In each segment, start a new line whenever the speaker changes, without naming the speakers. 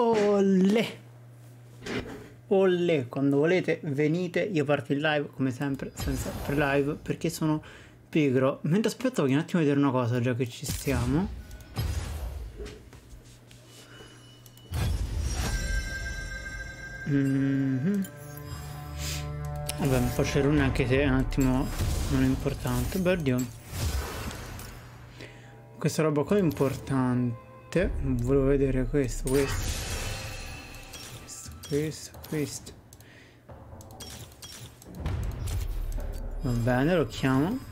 Olle! Olle! Quando volete venite, io parto in live come sempre, senza per live, perché sono pigro. Mentre aspetto voglio un attimo vedere una cosa già che ci stiamo. Mm -hmm. Vabbè, mi faccio rune anche se è un attimo non è importante. Beh, oddio. Questa roba qua è importante. Volevo vedere questo, questo. Questo, questo. Va bene, lo chiamo.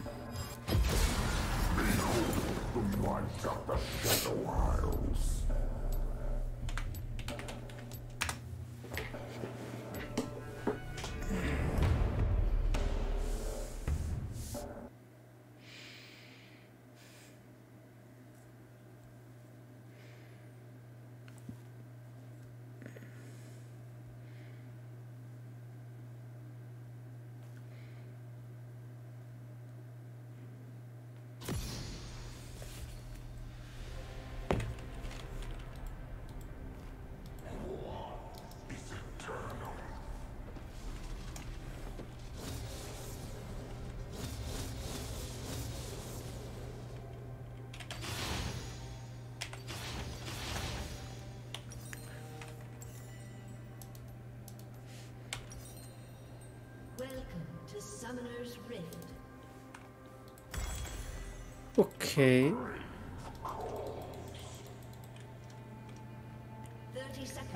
Ok.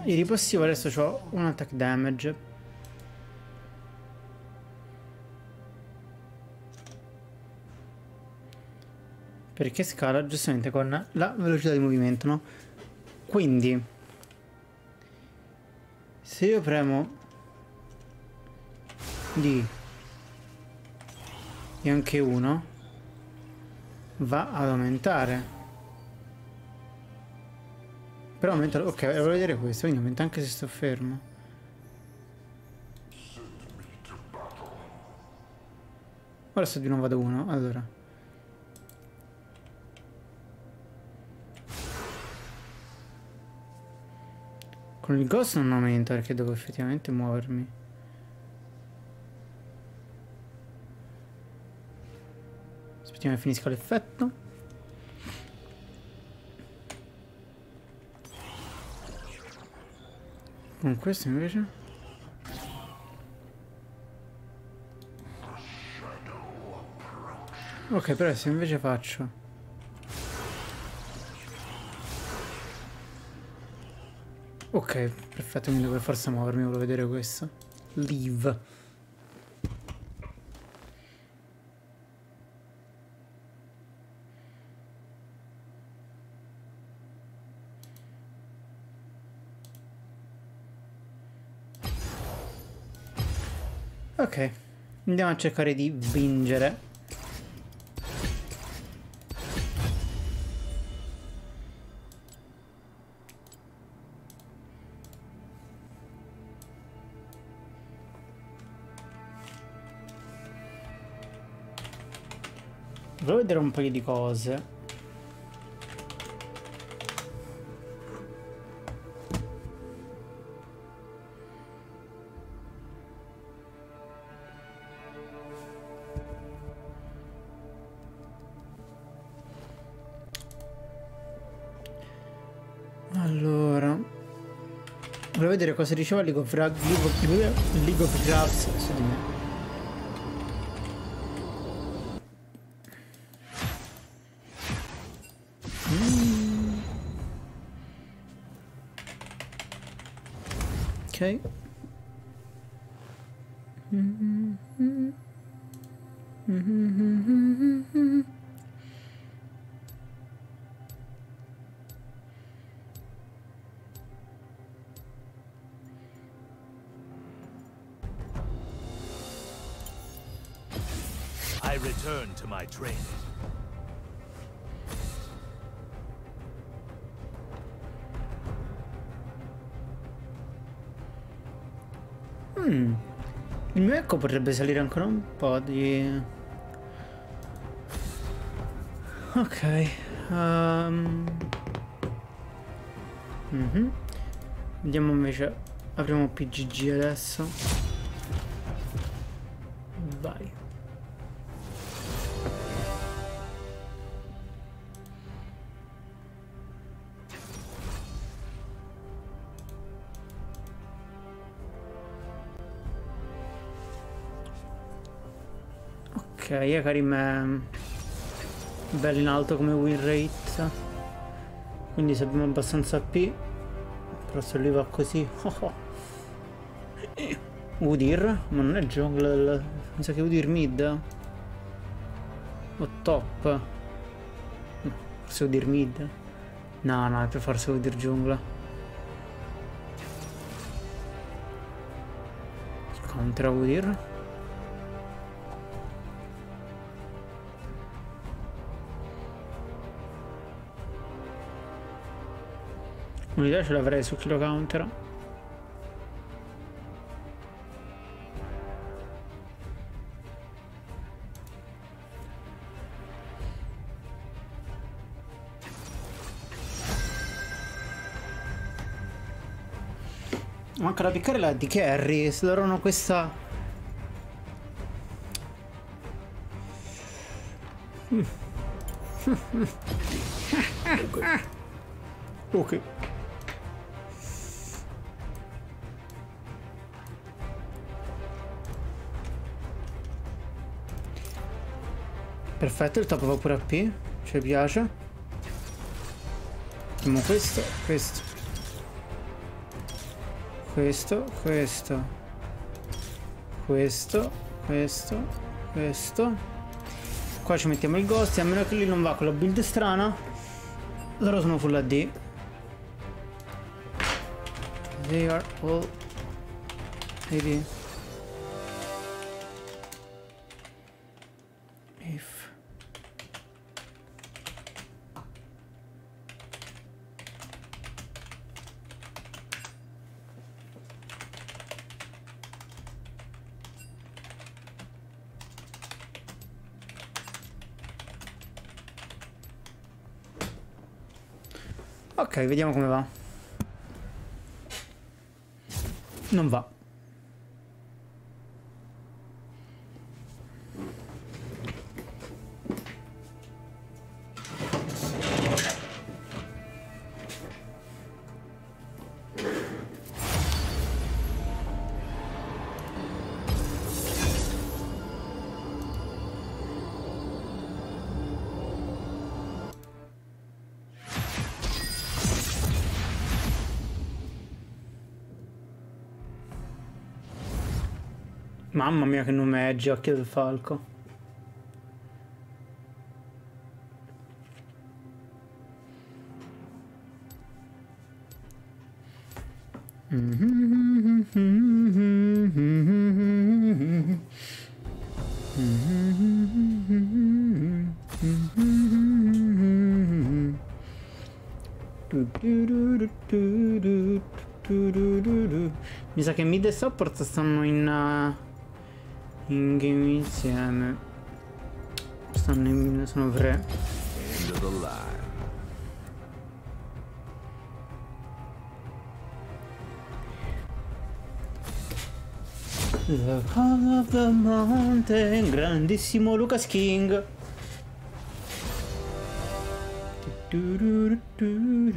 Il ripassivo adesso ho un attack damage. Perché scala giustamente con la velocità di movimento, no? Quindi se io premo D e anche uno va ad aumentare. Però aumenta... Ok, voglio vedere questo, quindi aumenta anche se sto fermo. Ora sto di nuovo ad uno, allora. Con il ghost non aumenta perché devo effettivamente muovermi. Aspettiamo che finisca l'effetto. Con questo invece? Ok, però se invece faccio... Ok, perfetto, quindi per forza muovermi, volevo vedere questo. Leave. Ok, andiamo a cercare di vincere. Volevo vedere un paio di cose. Vedere cosa diceva League of, of, League of Drafts su di me. Mm. Potrebbe salire ancora un po' di... Ok. Um... Mm -hmm. Vediamo invece. Apriamo PGG adesso. Ok, Ekarim è bello in alto come win rate. Quindi se abbiamo abbastanza AP. Però se lui va così. Oh oh. Udir? Ma non è jungle. Mi sa che Udir mid. O top. Forse Udir mid. No, no, è per forza Udir giungla. Contra Udir. Un'idea ce l'avrei su chi lo countera. Manca da piccare la di Carry, se loro hanno questa... ok. Perfetto, il top va pure a P. Ci piace. Facciamo questo, questo. Questo, questo. Questo, questo, questo. Qua ci mettiamo il ghost, a meno che lui non va con la build strana. Loro sono full AD. They are all AD. Vediamo come va. Non va. Mamma mia che nome è Occhio del Falco. Mi sa che mid e support stanno in... Uh in game insieme. Stanno in sono tre. The Call of the Mountain grandissimo Lucas King. Do do do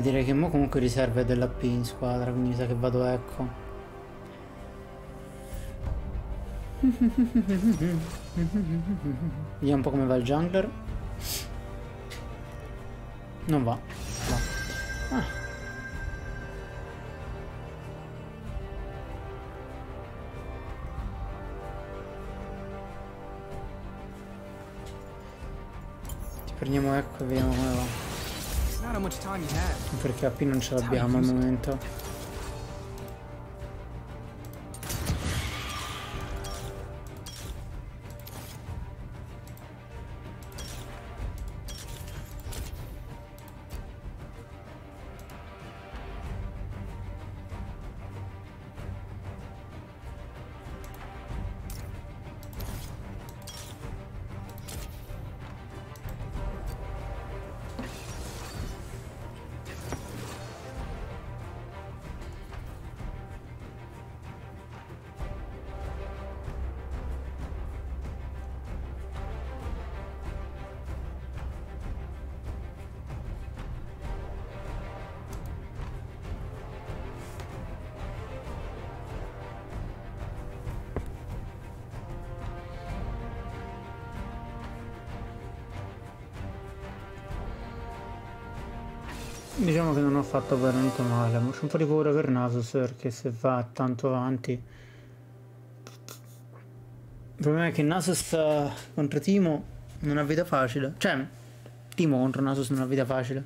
direi che mo comunque riserva della P in squadra, quindi mi sa che vado ecco. Vediamo un po' come va il jungler. Non va. Va. Ah. Prendiamo ecco e vediamo come. Perché AP non ce l'abbiamo al momento. Fatto veramente male, ho un po' di paura per Nasus perché se va tanto avanti... Il problema è che Nasus contro Timo non ha vita facile. Cioè, Timo contro Nasus non ha vita facile.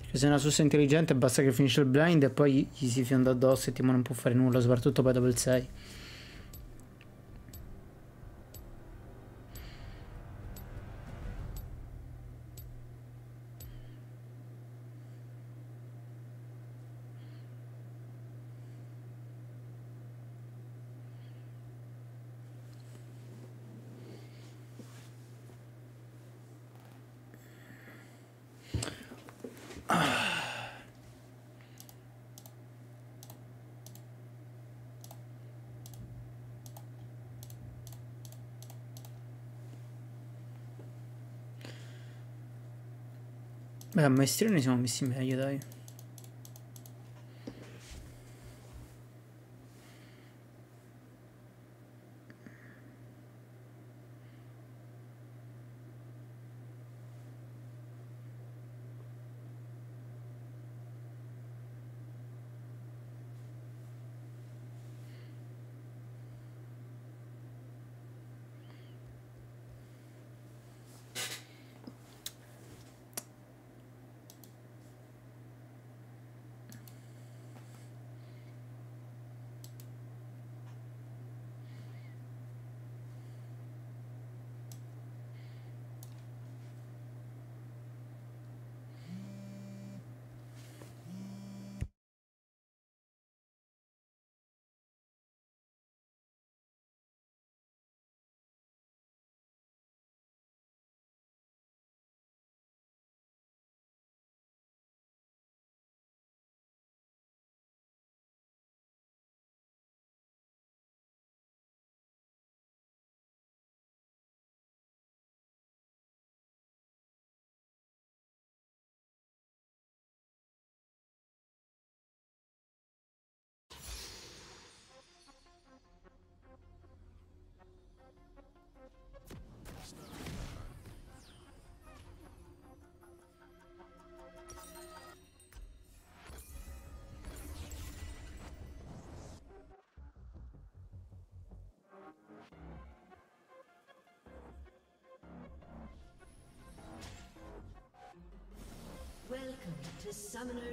Perché se Nasus è intelligente basta che finisce il blind e poi gli si fionda addosso e Timo non può fare nulla, soprattutto poi dopo il 6. Beh, a maestrione siamo messi meglio, dai.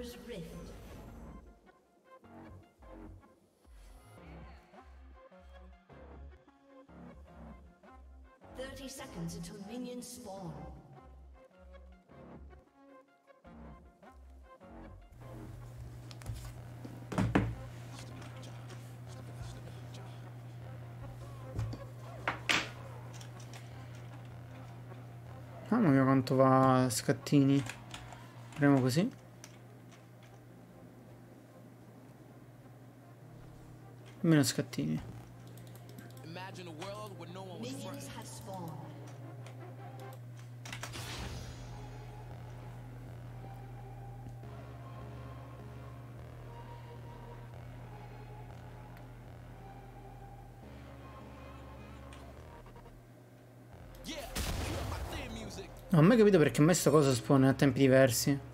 Summoner's Rift. Thirty seconds until minions spawn.
Mamma mia quanto va scattini. Proviamo così. Meno scattini.
Imagine a world where no one was
Minions
first.
have spawned.
Yeah, cue up my theme music.
Non ho mai capito perché mai sta cosa spawn a tempi diversi.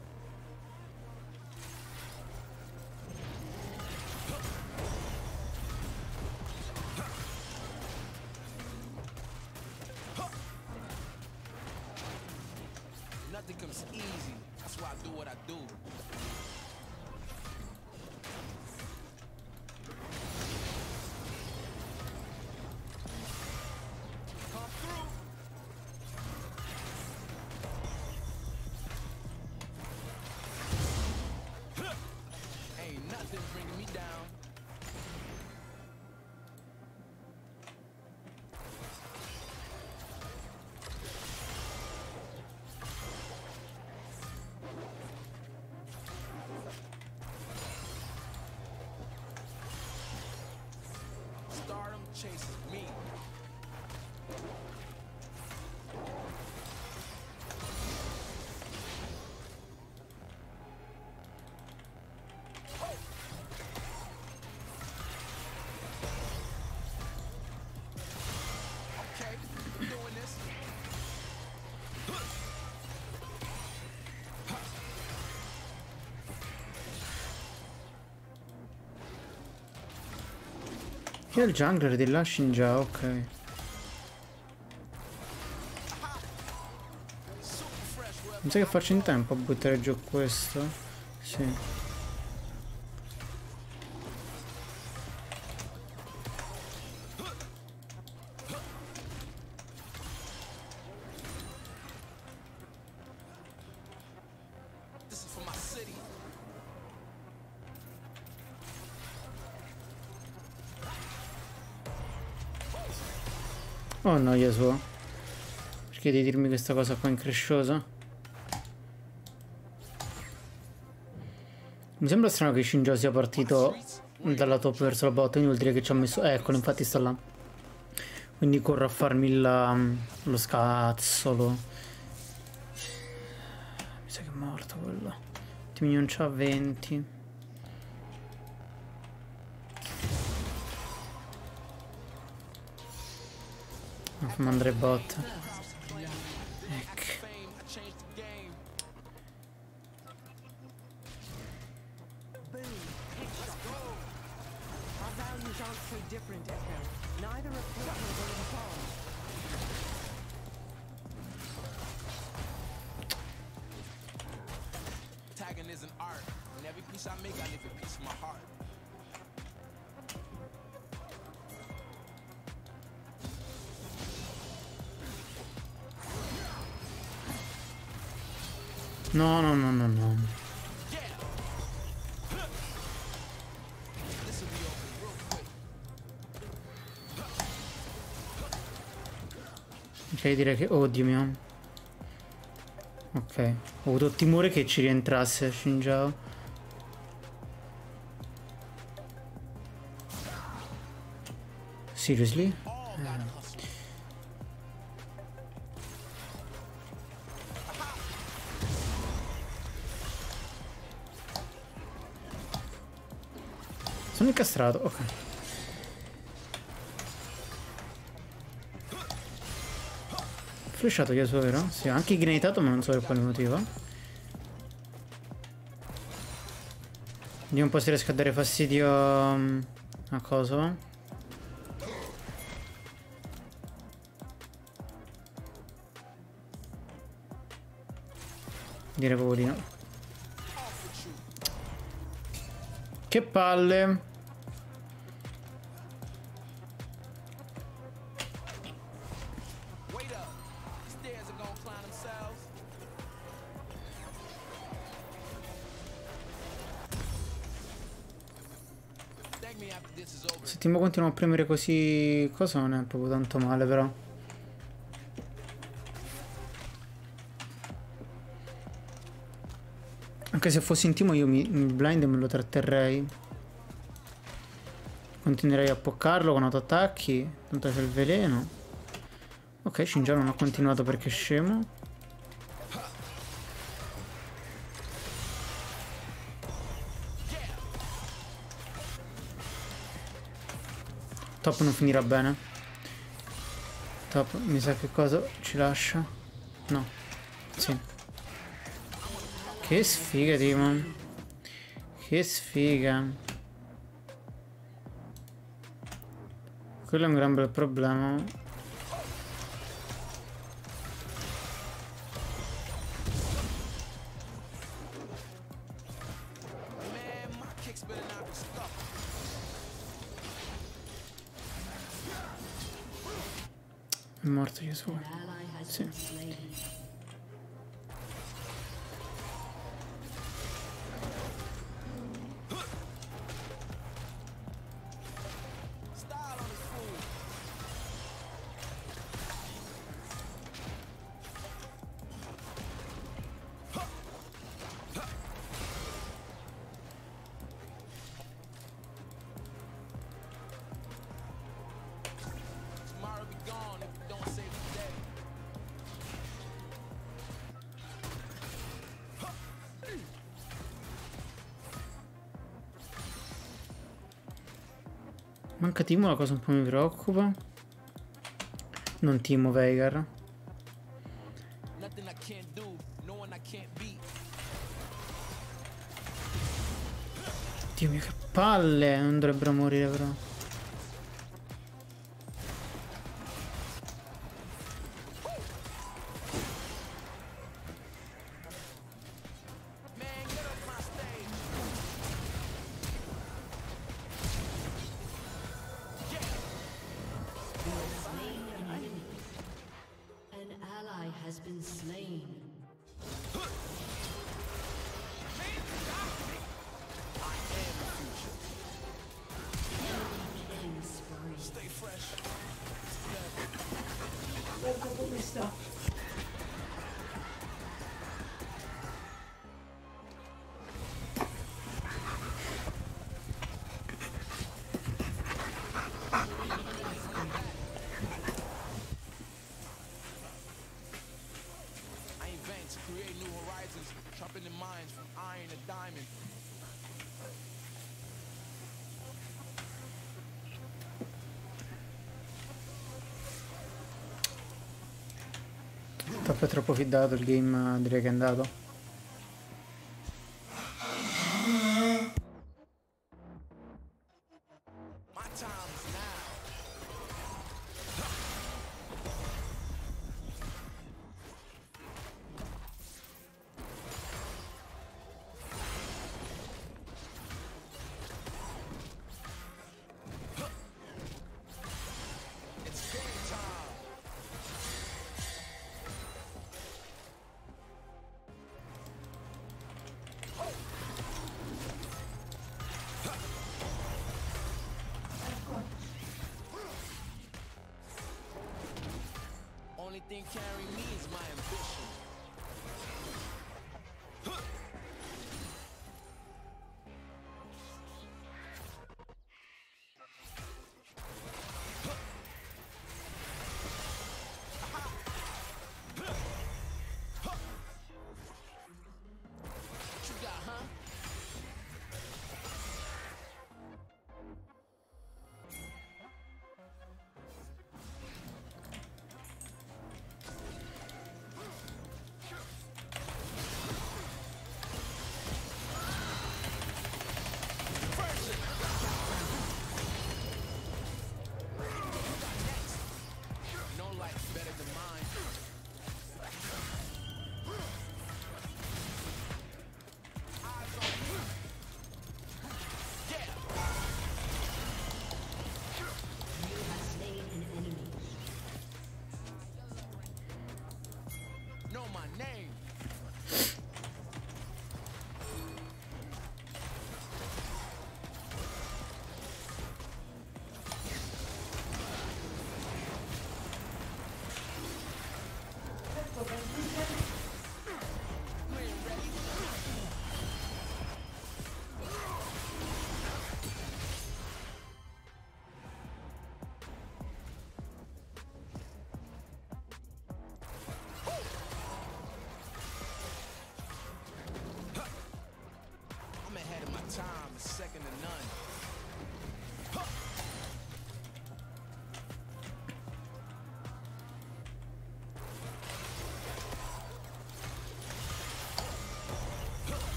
Chi è il jungler là Shinja? Ok. Mi sa che faccio in tempo a buttare giù questo. Sì. Oh no, Yasuo. Perché devi dirmi questa cosa qua incresciosa? Mi sembra strano che Shinjo sia partito dalla top verso la bot, quindi vuol dire che ci ha messo... Eh, eccolo, infatti sta là. Quindi corro a farmi la, lo scazzolo. Mi sa che è morto quello. Timinion c'ha 20. Ma Ok, direi che... Oddio mio. Ok. Ho avuto timore che ci rientrasse Shinjao. Seriously?
Hustle.
Sono incastrato, ok. Flashato Yasuo, vero? Sì, anche ignitato ma non so per quale motivo. Vediamo un po' se riesco a dare fastidio um, a cosa. Direi proprio di no. Che palle. Continua a premere così, cosa non è proprio tanto male però. Anche se fossi in Timo io mi, il blind me lo tratterrei. Continuerei a poccarlo con autoattacchi, tanto c'è il veleno. Ok, Shinja non ha continuato perché è scemo. Top non finirà bene. Top, mi sa che cosa ci lascia. No. Sì. Che sfiga, Timon. Che sfiga. Quello è un gran bel problema. Manca Timo, la cosa un po' mi preoccupa. Non Timo Veigar. Dio mio, che palle! Non dovrebbero morire però.
troppo fiddato il game eh, direi che è andato.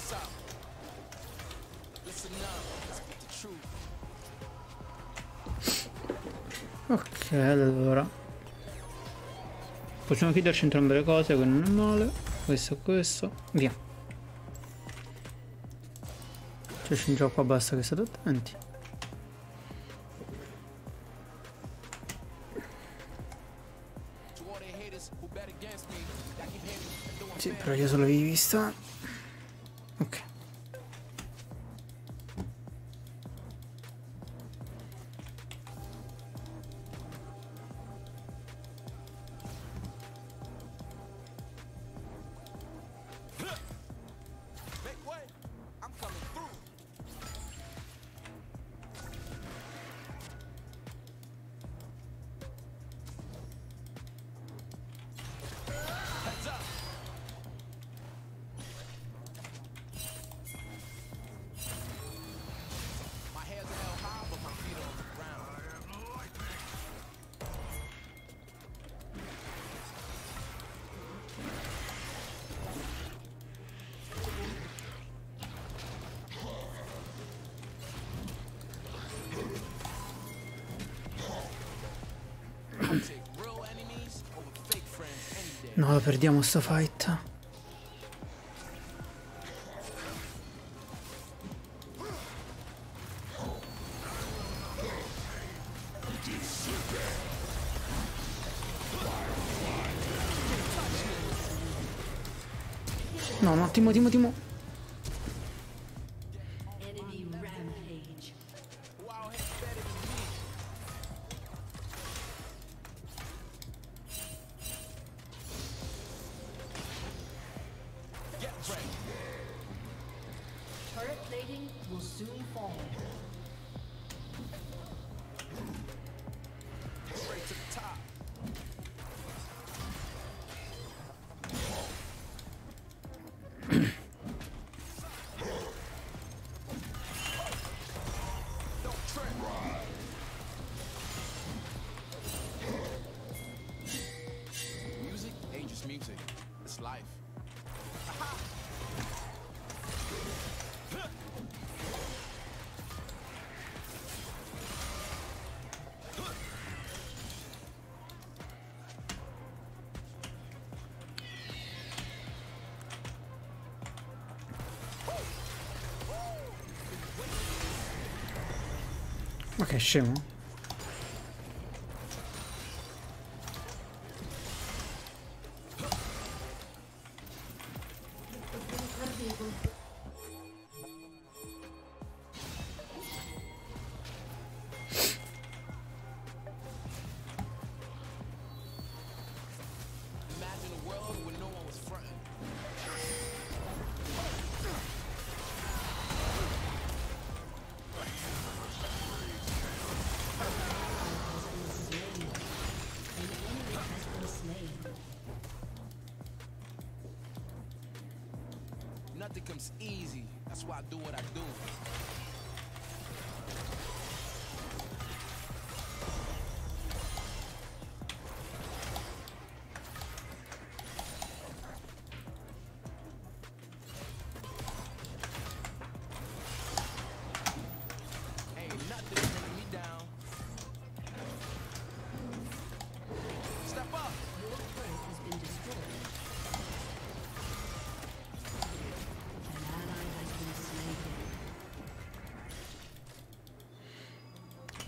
this out. Listen up. Let's get the truth.
Ok, allora. Possiamo chiuderci entrambe le cose, che non è male. Questo e questo. Via. C'è Shinjo qua, basta che state attenti. Sì, però io solo vivi vista. perdiamo sto fight. No, no, Timo, Timo, Timo.
Ma che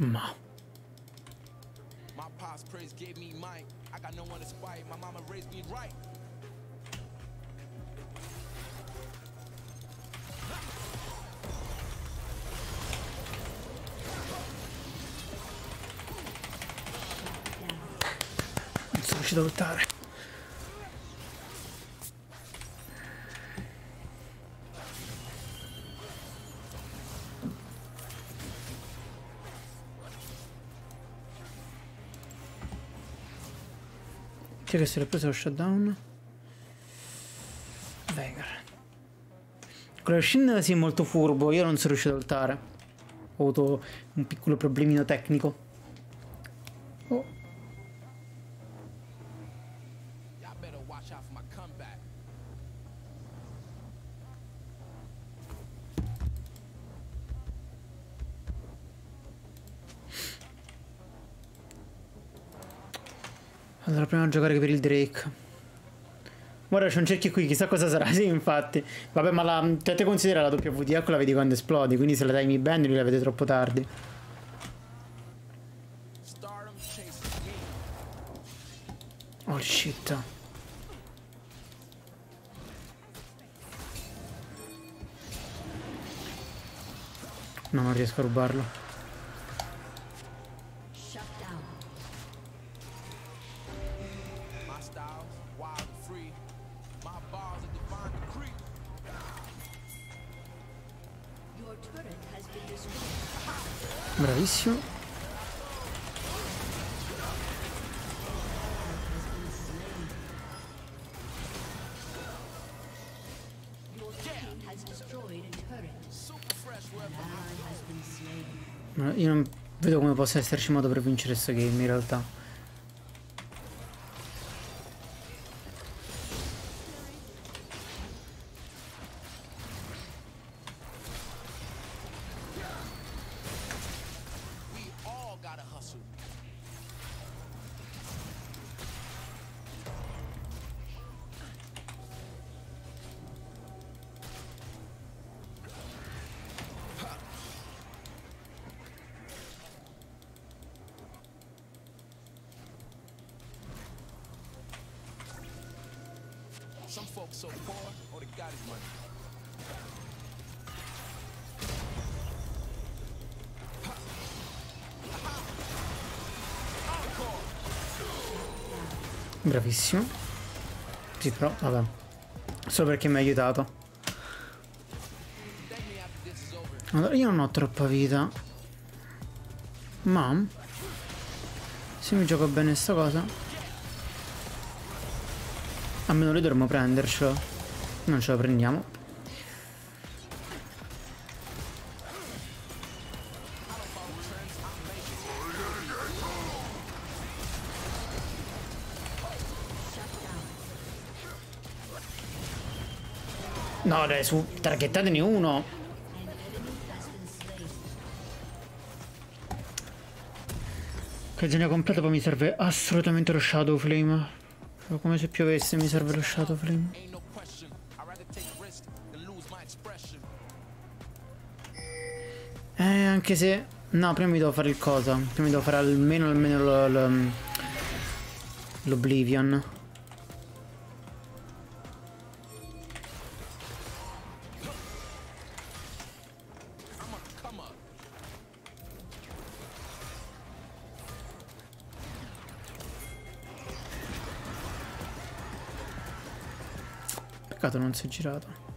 Ma.
My pops praise gave me might. I got no one to spite. My mama raised me right.
Non sono riuscito a lottare. Chi è che se l'è preso lo shutdown? Veigar. Con la Shin sì, molto furbo, io non sono riuscito a lottare. Ho avuto un piccolo problemino tecnico. Oh,
Y'all better watch out for my comeback.
Allora, proviamo a giocare per il Drake. Guarda, c'è un cerchio qui, chissà cosa sarà. Sì, infatti. Vabbè, ma la, cioè, te considera la WD, ecco la vedi quando esplodi, quindi se la dai mi bene lui la vede troppo tardi. Oh shit. No, non riesco a rubarlo. Possa esserci modo per vincere questo game in realtà. Bravissimo. Sì, però, vabbè. Solo perché mi ha aiutato. Allora, io non ho troppa vita. Ma... Se mi gioco bene sta cosa... Almeno lui dovremmo prendercelo. Non ce la prendiamo. No, dai, su, targettatene uno. Che genio completo poi mi serve assolutamente lo Shadow Flame. Come se piovesse mi serve lo Shadow Flame. Eh, anche se... No, prima mi devo fare il cosa. Prima mi devo fare almeno, almeno lo- lo- l'Oblivion. Peccato non si è girato.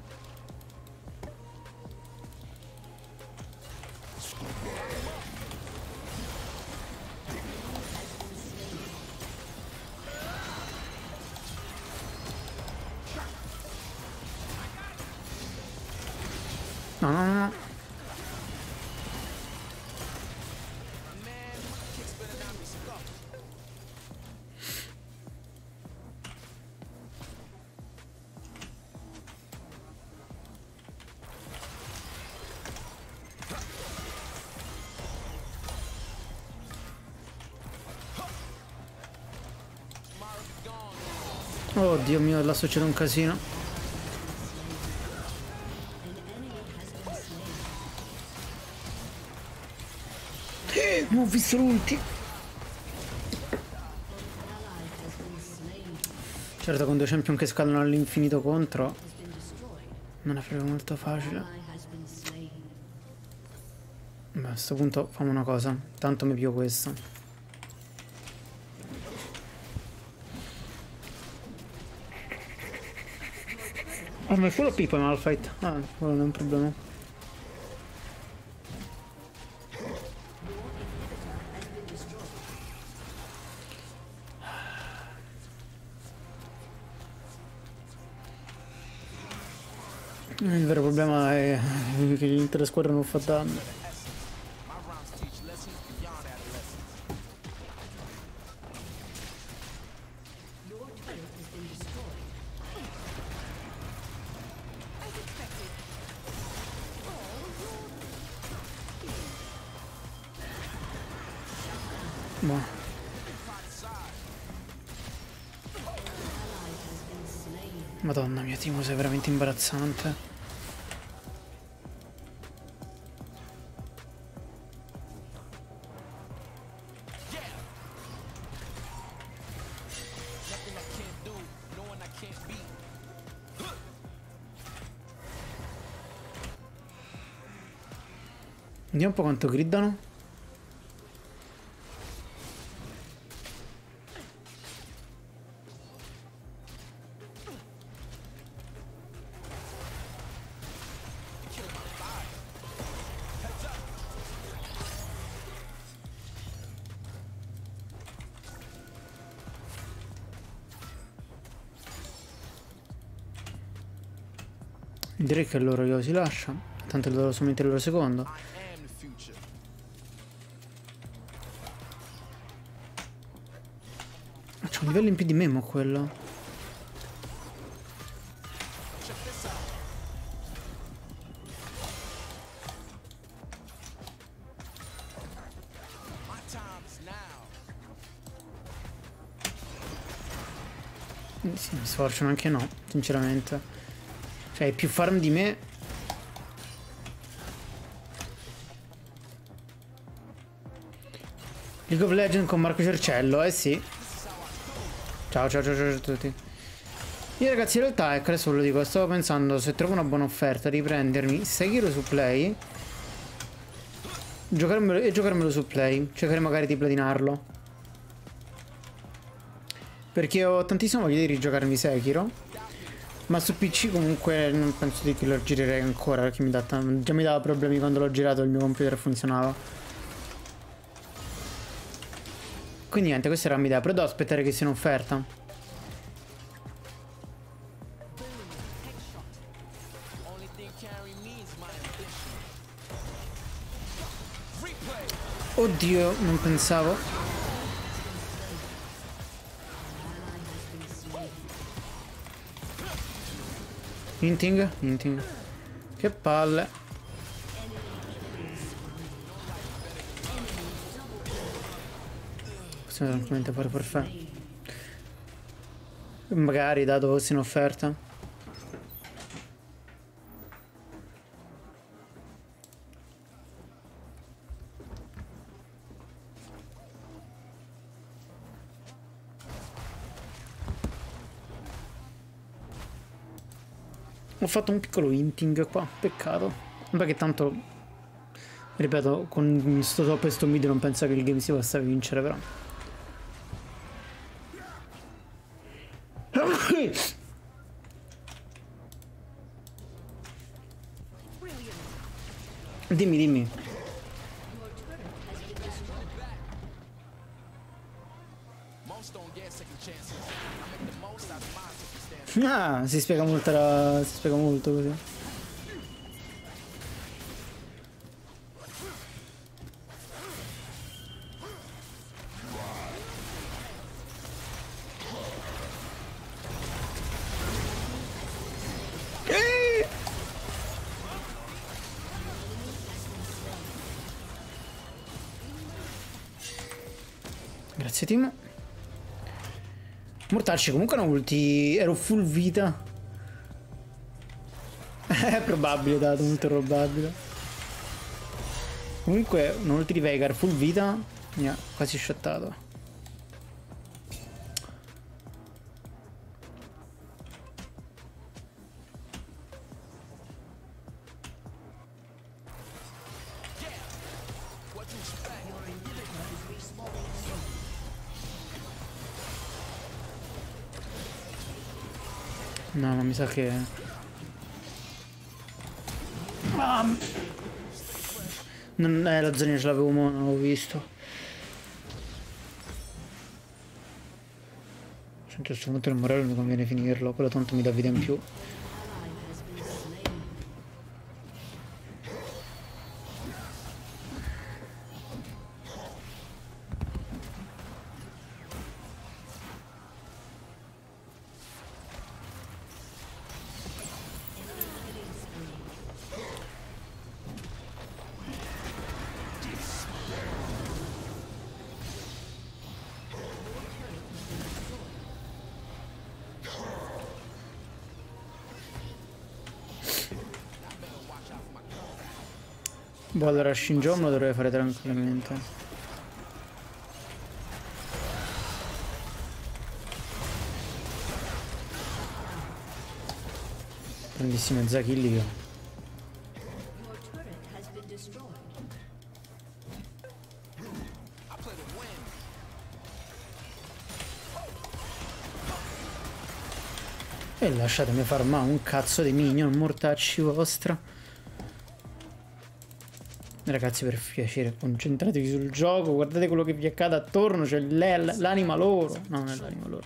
Dio mio, là succede un casino. Non ho visto l'ulti. Certo, con due champion che scadono all'infinito contro, non è proprio molto facile. Beh, a questo punto facciamo una cosa. Tanto mi pio questo. Ah, ma è solo Pippo Malfight. Ah, quello non è un problema. Il vero problema è che l'intera squadra non fa danno.
Beat.
Vediamo un po' quanto gridano. Direi che loro io si lascia. Tanto loro solamente il loro secondo. Ma c'è un livello in più di me, mo quello. Sì, mi sforciano anche no, sinceramente. Cioè, hai più farm di me. League of Legends con Marco Cercello, eh sì. Ciao, ciao, ciao, ciao a tutti. Io ragazzi in realtà, ecco adesso ve lo dico, stavo pensando se trovo una buona offerta di prendermi Sekiro su Play giocarmelo, e giocarmelo su Play, cercare magari di platinarlo. Perché ho tantissima voglia di rigiocarmi Sekiro. Ma su PC comunque non penso di che lo girerei ancora perché mi dà già mi dava problemi quando l'ho girato il mio computer funzionava. Quindi niente, questa era la mia idea, però devo aspettare che sia un'offerta. Oddio, non pensavo. Inting, Inting. Che palle. Possiamo tranquillamente fare perfetto. Magari dato fosse in offerta. Ho fatto un piccolo hinting qua, peccato. Vabbè che tanto, ripeto, con sto top e sto mid non penso che il game si possa vincere però. Dimmi, dimmi. Ah, si spiega molto si spiega molto così. Mortacci comunque una ulti. Ero full vita. È probabile, dato, molto probabile. Comunque un ulti di Veigar full vita mi ha quasi shottato. Mi sa che... Ah. Non è la zona ce l'avevo, non l'avevo visto. Sento questo punto il morale mi conviene finirlo, quello tanto mi dà vita in più. Boh, allora Shinjon lo dovrei fare tranquillamente. Grandissimo Zakilli che...
Your turret has been destroyed.
I play to win.
E lasciatemi farmare un cazzo di minion, mortacci vostra. Ragazzi, per piacere, concentratevi sul gioco, guardate quello che vi accade attorno, c'è l'el- l'anima loro. No, non è l'anima loro.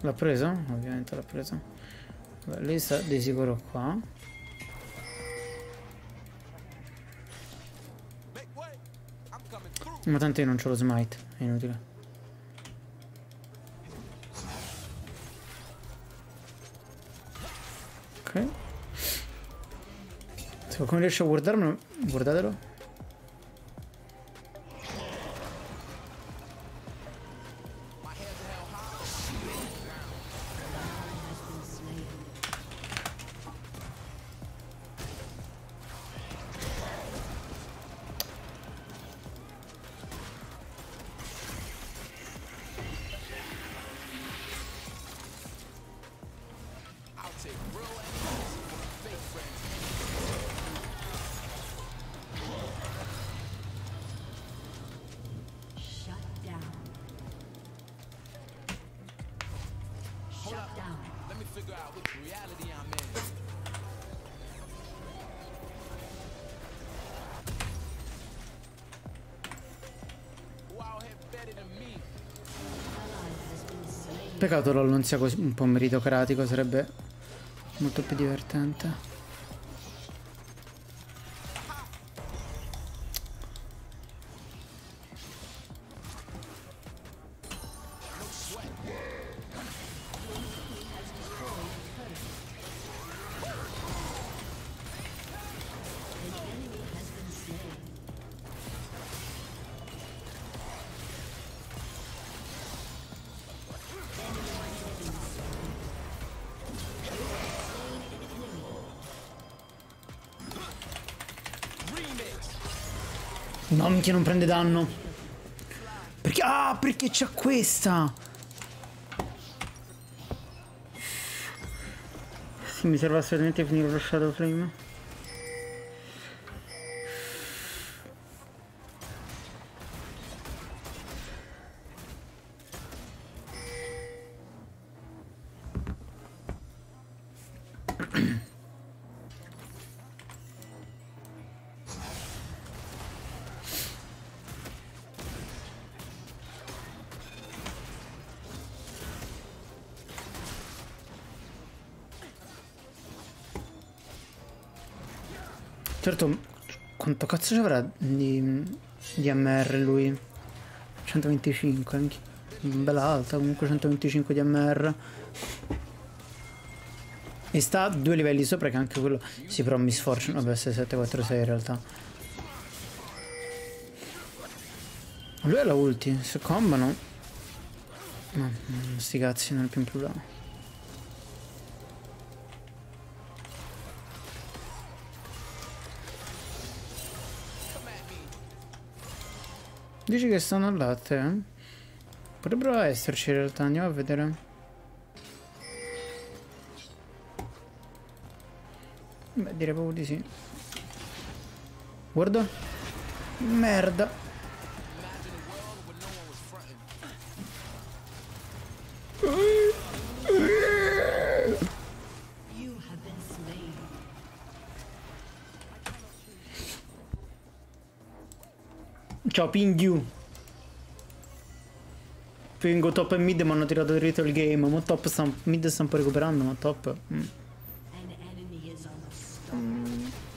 L'ha preso? Ovviamente l'ha preso. Vabbè, lei sta di sicuro qua. Ma tanto io non c'ho lo smite, è inutile. Ok. Se qualcuno riesce a guardarmelo, guardatelo. Peccato LOL non sia così un po' meritocratico, sarebbe molto più divertente. Minchia, non prende danno. Perché? Ah, perché c'ha questa. Sì, mi serve assolutamente finire lo Shadow Flame. Cazzo ci avrà di, di MR lui? 125, anche. Bella alta, comunque 125 di MR. E sta due livelli sopra che anche quello... Sì, però mi sforzo. Vabbè, 6746 in realtà. Lui ha la ulti, se combano... No, no, sti cazzi, non è più un problema. Dici che stanno al latte, eh? Potrebbero esserci in realtà, andiamo a vedere. Beh, direi proprio di sì. Guarda. Merda. Ciao Pingyu. Pingo top e mid mi hanno tirato dritto il game. Ma top sta, mid sta un po' recuperando, ma top. mm.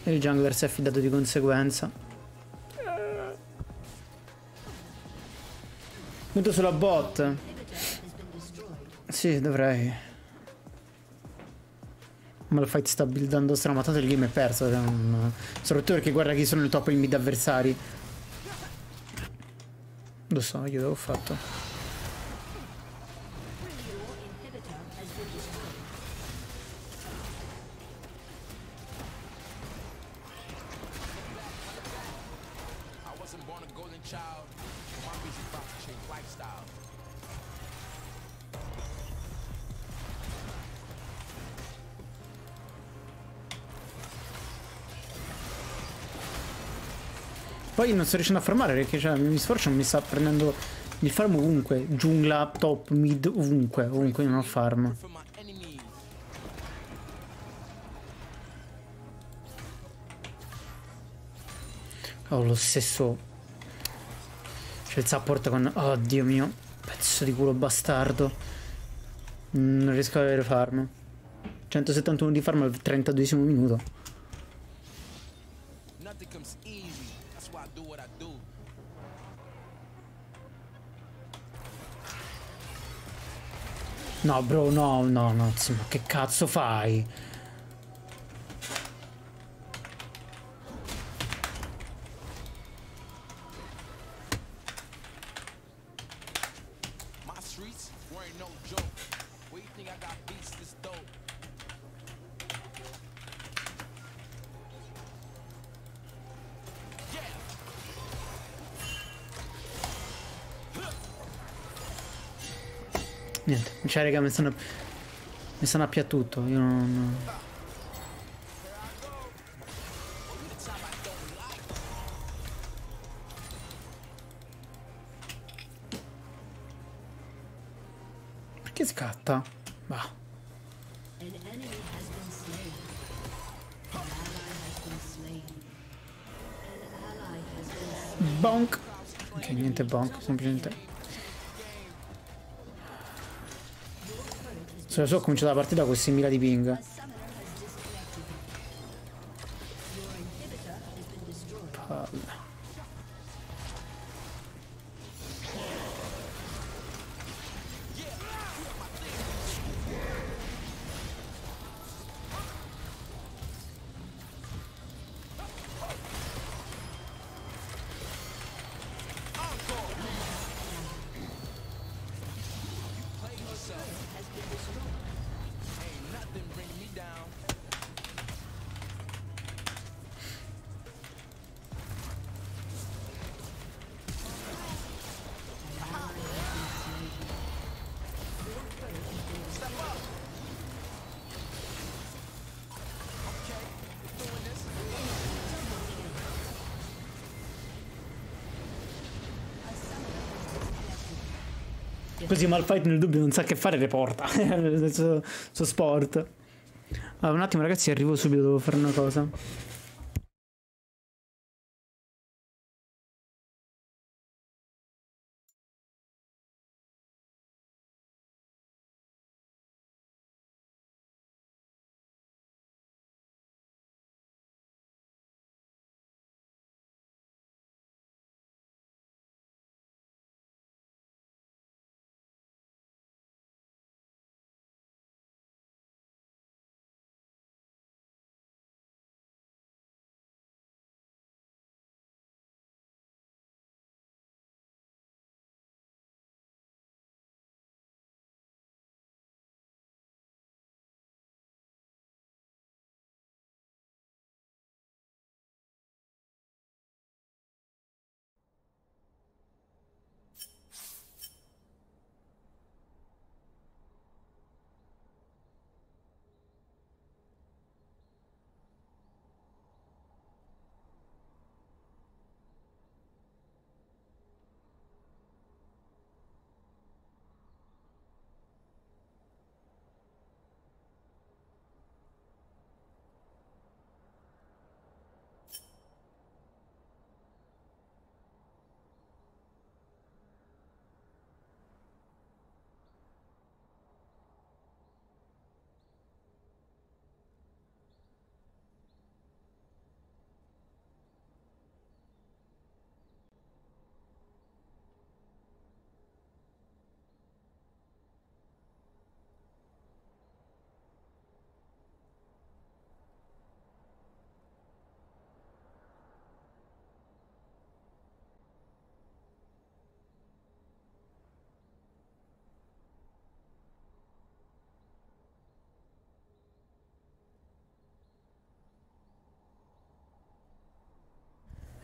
Il jungler si è affidato di conseguenza. Metto sulla bot. Sì, dovrei. Ma il fight sta buildando stramato il game è perso. cioè Soprattutto perché guarda chi sono i top e i mid avversari. Lo so, io l'avevo fatto. Non sto riuscendo a farmare perché cioè, mi sforzo mi sta prendendo il farm ovunque. Giungla, top, mid, ovunque. Ovunque non ho farm. Ho lo stesso. C'è il support con. Oh dio mio. Pezzo di culo bastardo. Non riesco ad avere farm. 171 di farm al 32 minuto.
Nothing comes do what I do.
No, bro, no, no, no. Ma che cazzo fai? Cioè, raga, mi stanno. Mi stanno appiattutto. Io non. Perché scatta?
Slain.
Bonk. Ok, niente bonk, semplicemente. Se so, ho cominciato la partita con 6.000 di ping. Così Malfight nel dubbio non sa che fare, reporta. Nel suo, suo sport. Allora, un attimo ragazzi, arrivo subito, devo fare una cosa.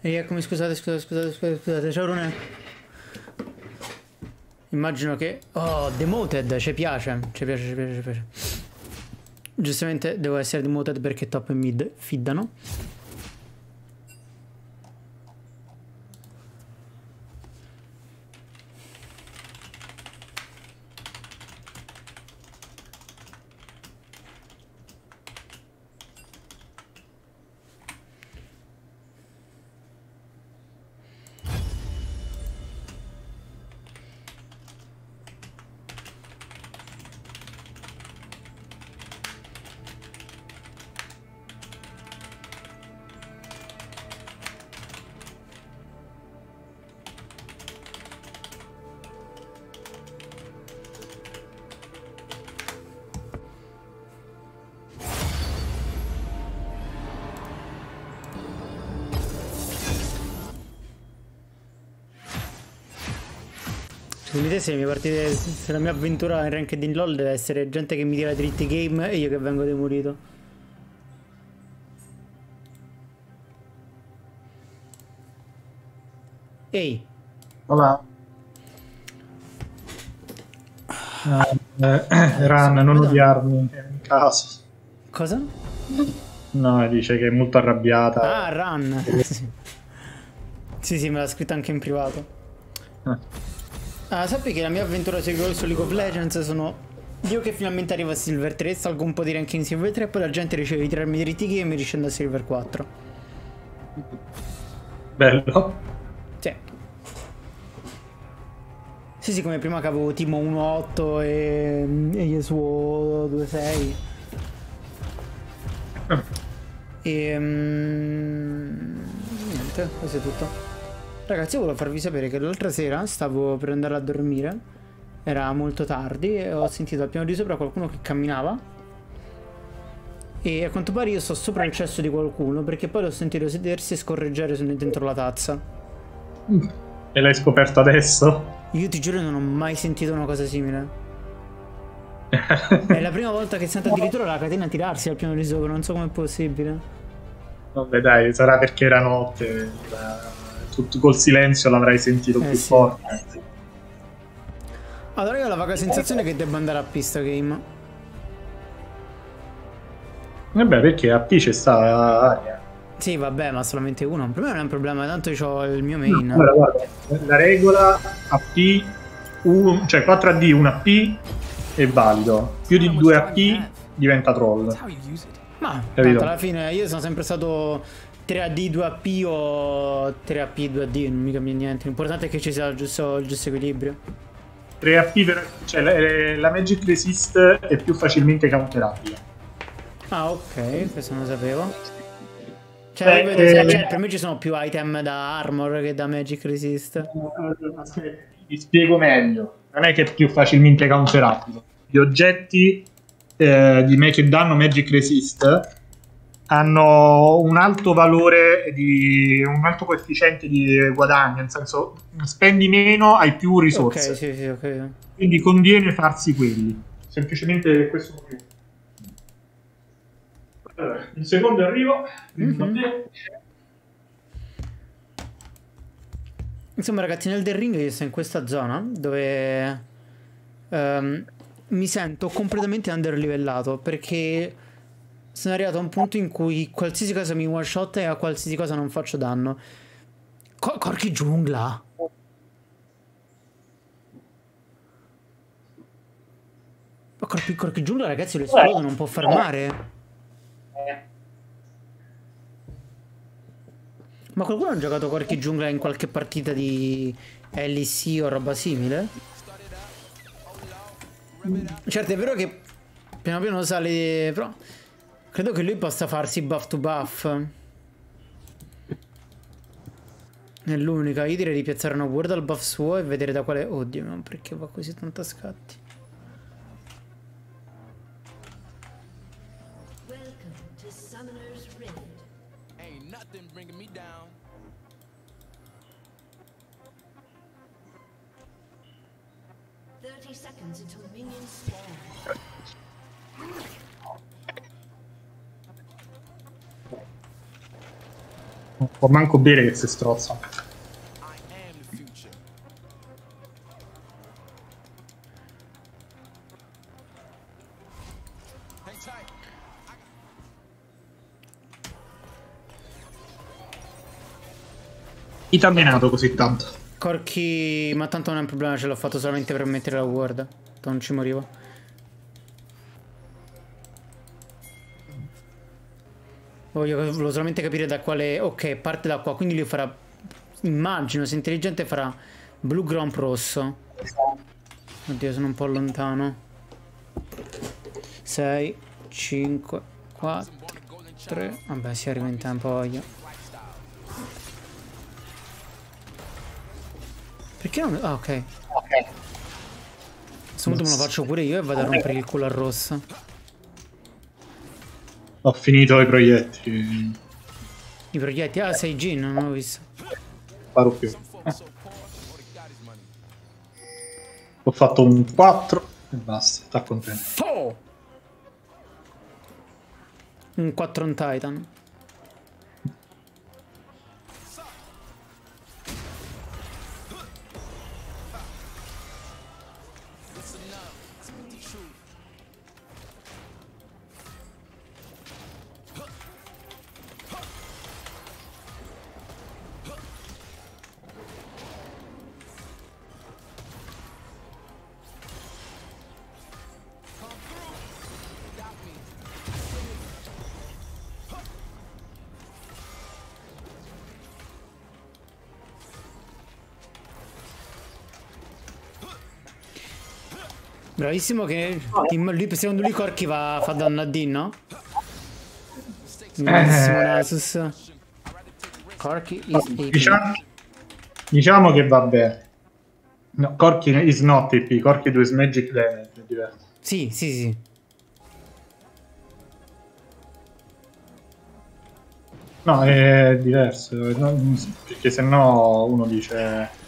Eccomi, scusate, scusate, scusate, scusate, scusate, ciao Rune. Immagino che... Oh, demoted, ci piace, ci piace, ci piace, ci piace. Giustamente devo essere demoted perché top e mid fiddano. Le mie partite, se la mia avventura in ranked in LoL deve essere gente che mi tira dritti game e io che vengo demolito. Ehi,
Vabbè. Eh, Ran, non odiarmi in caso.
cosa?
No, dice che è molto arrabbiata.
Ah, run. sì. sì, sì, me l'ha scritto anche in privato. Ah, sappi che la mia avventura su su League of Legends sono io che finalmente arrivo a Silver 3, salgo un po' di rank in Silver 3 e poi la gente riceve tirarmi dritti game e mi riscendo a Silver 4.
Bello.
Sì. Sì, sì, come prima che avevo Timo 1.8 e, e Yasuo 2.6. E... mm, niente, questo è tutto. Ragazzi, io volevo farvi sapere che l'altra sera stavo per andare a dormire. Era molto tardi e ho sentito al piano di sopra qualcuno che camminava. E a quanto pare io sto sopra il cesso di qualcuno perché poi l'ho sentito sedersi e scorreggiare dentro la tazza.
E l'hai scoperto adesso?
Io ti giuro non ho mai sentito una cosa simile. È la prima volta che sento addirittura la catena tirarsi al piano di sopra, non so com'è possibile.
Vabbè, dai, sarà perché era notte. il- Tutto col silenzio l'avrai sentito
Eh,
più
sì.
forte.
Allora io ho la vaga sensazione che debba andare a pista game.
Vabbè, perché a P c'è sta aria.
Sì, vabbè, ma solamente uno. Per me non è un problema, tanto ho il mio main.
Allora, guarda, la regola a P un- cioè 4 AD, 1 AP è valido. Più di 2 AP diventa troll.
Ma tanto alla fine io sono sempre stato 3AD 2AP o 3AP 2AD, non mi cambia niente. L'importante è che ci sia il giusto, il giusto equilibrio.
3 AP per, cioè la, la Magic Resist è più facilmente counterabile.
Ah, ok, questo non lo sapevo. Cioè,
Beh,
vedo
eh,
cioè, per me ci sono più item da armor che da magic resist.
Aspetta, ti spiego meglio. Non è che è più facilmente counterabile. Gli oggetti eh, di che danno Magic Resist hanno un alto valore di un alto coefficiente di guadagno, nel senso spendi meno, hai più
Ok,
risorse.
sì, sì, ok.
Quindi conviene farsi quelli. Semplicemente questo motivo. Allora, un secondo arrivo.
Mhm. Insomma, ragazzi, nel The Ring io sto in questa zona dove ehm, mi sento completamente underlivellato perché sono arrivato a un punto in cui qualsiasi cosa mi one shot e a qualsiasi cosa non faccio danno. Co- corchi giungla. Ma corchi, corchi giungla, ragazzi, lo esplodo non può farmare. Ma qualcuno ha giocato Corchi Giungla in qualche partita di LEC o roba simile? Certo, è vero che piano piano sale. Però credo che lui possa farsi buff to buff. È l'unica. Io direi di piazzare una word al buff suo e vedere da quale. Oddio, ma perché va così tanto a scatti?
Può manco bere che si strozza. Chi ha menato così tanto?
Corchi. Ma tanto non è un problema, ce l'ho fatto solamente per mettere la. Tanto non ci morivo. Voglio, volevo solamente capire da quale. Ok, parte da qua. Quindi lui farà. Immagino, se intelligente farà blu gromp rosso. Oddio, sono un po' lontano. 6, 5, 4, 3. Vabbè, si arriva in tempo, voglio. Perché non... Ah, ok. A questo punto me lo faccio pure io e vado a rompere il culo al rosso.
Ho finito i proiettili.
I proietti... Ah, 6G, non l'ho visto.
Sparo più. Ho fatto un 4 e basta. Sta contento.
Un 4 on Titan. Bravissimo che lui, secondo lui Corki va, fa danno a Din, no? Bravissimo Nasus. Corki is.
Diciamo, diciamo che va bene. No, Corky is not AP. Corky 2 is magic damage. È diverso.
Sì, sì, sì.
No, è diverso. perché sennò uno dice.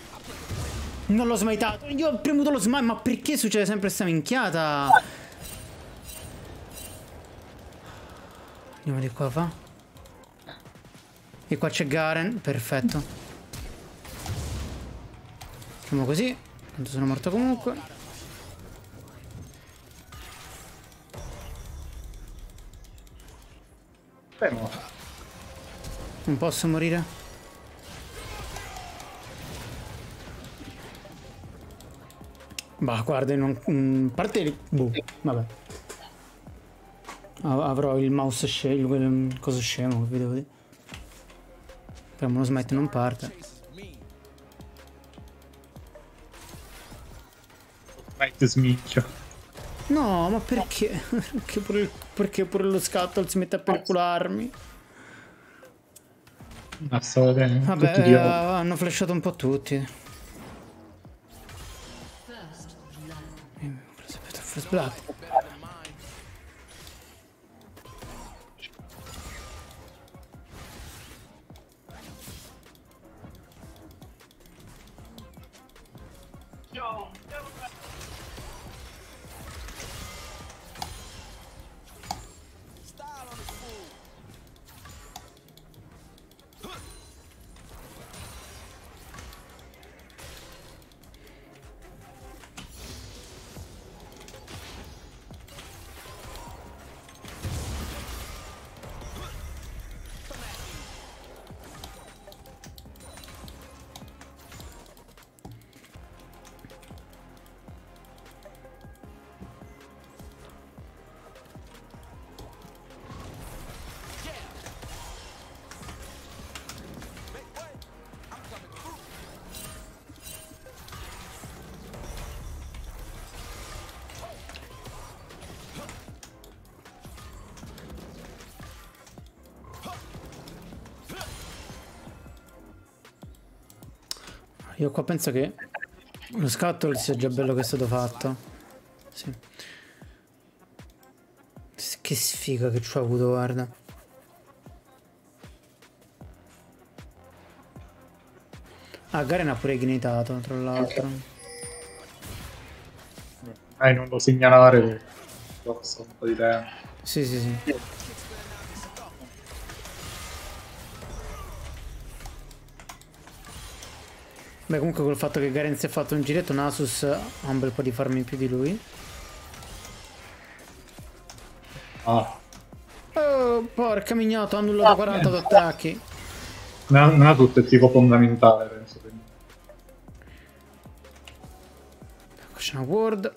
Non l'ho smitato. Io ho premuto lo smite, ma perché succede sempre questa minchiata? Andiamo di qua, fa. E qua c'è Garen, perfetto. Facciamo così. Tanto sono morto comunque.
Fermo.
Non posso morire. Bah, guarda, non... mm, parte... il- Boh, vabbè. Av- Avrò il mouse scemo, quel coso scemo, che vi devo dire. Premo uno smite non parte.
Right, sminchio.
No, ma perché? Perché pure, perché pure lo scatto si mette a percularmi?
Ma vedendo.
Vabbè,
tutti
eh, hanno flashato un po' tutti. Aspetta, Io qua penso che lo scatto sia già bello che è stato fatto. Sì. Che sfiga che ci ho avuto, guarda. Ah, Garen ha pure ignitato, tra l'altro.
Eh, non lo segnalare costa un po' di tempo.
Sì, sì, sì. Beh, comunque col fatto che Garen si è fatto un giretto, Nasus ha un bel po' di farmi in più di lui.
Ah,
Oh, porca mignota, ho annullato 40 attacchi.
non è- tipo fondamentale, penso.
Ecco, una ward.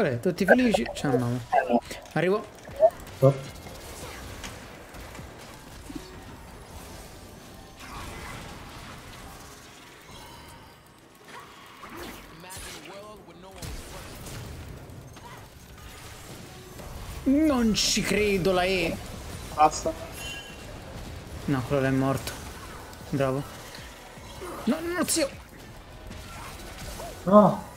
Vabbè, tutti felici. Ci andiamo. Arrivo.
Oh.
Non ci credo, la E.
Basta.
No, quello là è morto. Bravo. No, no, zio.
No,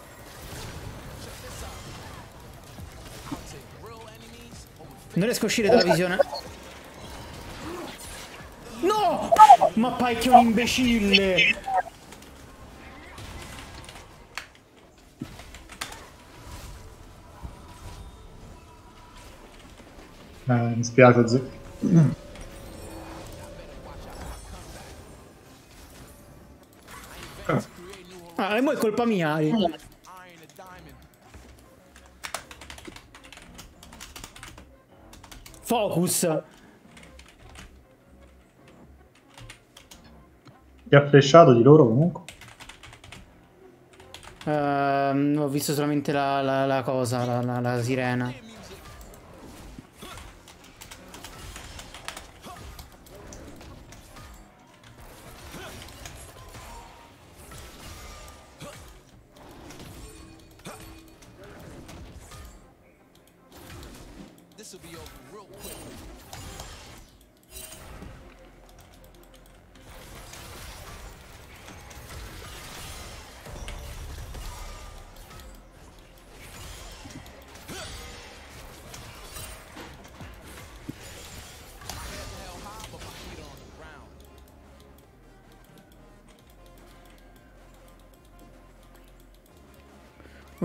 Non riesco a uscire dalla visione. No! Ma pai che è un imbecille!
eh, mi spiace. zi-
Ah, e mo è colpa mia. Ari. Focus.
Ti ha flashato di loro comunque.
Ehm, ho visto solamente la, la- la cosa, la- la sirena.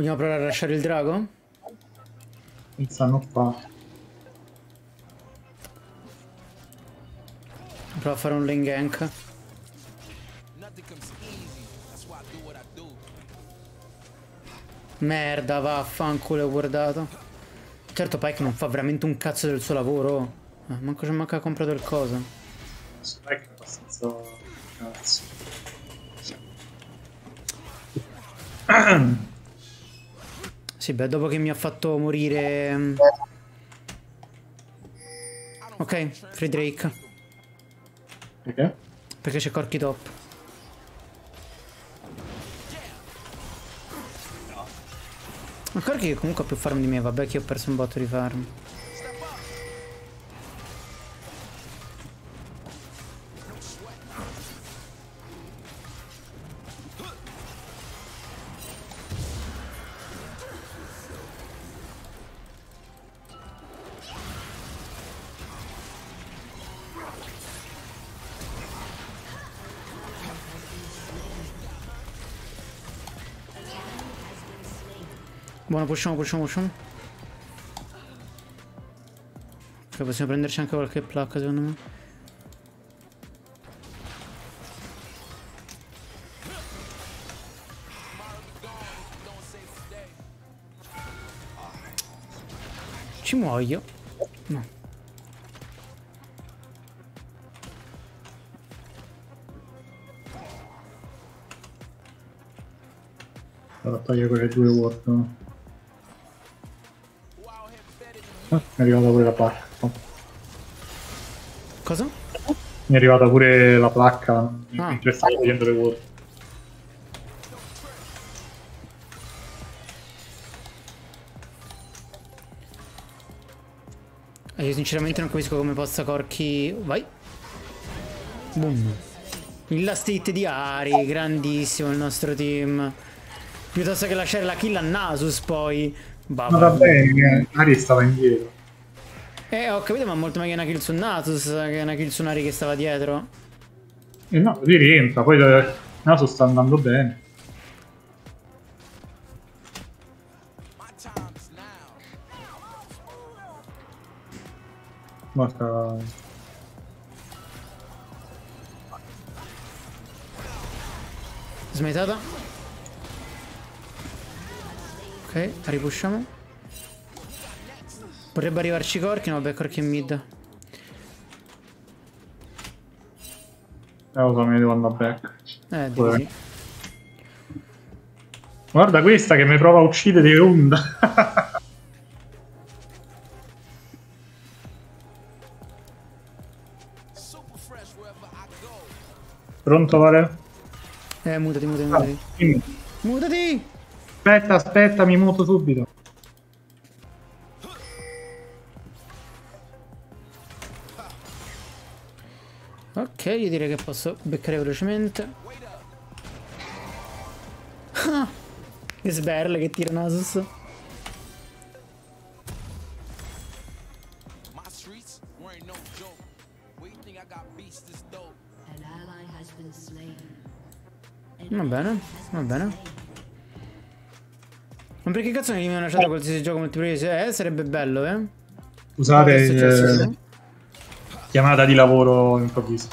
Vogliamo provare a lasciare il drago?
Stanno qua.
Prova a fare un lane gank. Merda, vaffanculo, ho guardato. Certo Pike non fa veramente un cazzo del suo lavoro. Eh, manco ci manca comprato il coso.
Spike
Sì, beh, dopo che mi ha fatto morire... mm. Ok, free Drake.
Perché?
Perché c'è Corky top. Ma Corky comunque ha più farm di me, vabbè che ho perso un botto di farm. Buono, pushiamo, pushiamo, pushiamo. Ok, possiamo prenderci anche qualche placca secondo me. Ci muoio. No.
Vado a togliere quelle due ward. no? Mi è arrivata pure la placca.
Cosa?
Mi è arrivata pure la placca
Ah.
mentre stavo togliendo le ward.
Eh, io sinceramente non capisco come possa Corky... Vai. Boom. Il last hit di Ari, grandissimo il nostro team. Piuttosto che lasciare la kill a Nasus poi. Bah,
Ma va bene, Ari stava indietro.
Eh, ho capito, ma molto meglio una kill su Nasus che una kill su Nari che stava dietro.
E no, lui rientra, poi eh, Naso sta andando bene. Guarda,
Smetata. Ok, ripusciamo. Potrebbe arrivarci Corky, no, vabbè, Corky è mid.
eh, lo so, mi devo andare back.
Eh, di
Vabbè.
sì.
Guarda questa che mi prova a uccidere di onda. Pronto, Vale?
Eh, mutati, mutati,
Ah,
mutati.
dimmi.
Mutati!
Aspetta, aspetta, mi muto subito.
Ok, io direi che posso beccare velocemente. Ah, che sberle che tira Nasus. Va bene, va bene. Ma perché cazzo mi hanno lasciato qualsiasi gioco multiplayer? Eh, sarebbe bello, eh?
Scusate, eh, chiamata di lavoro improvvisa.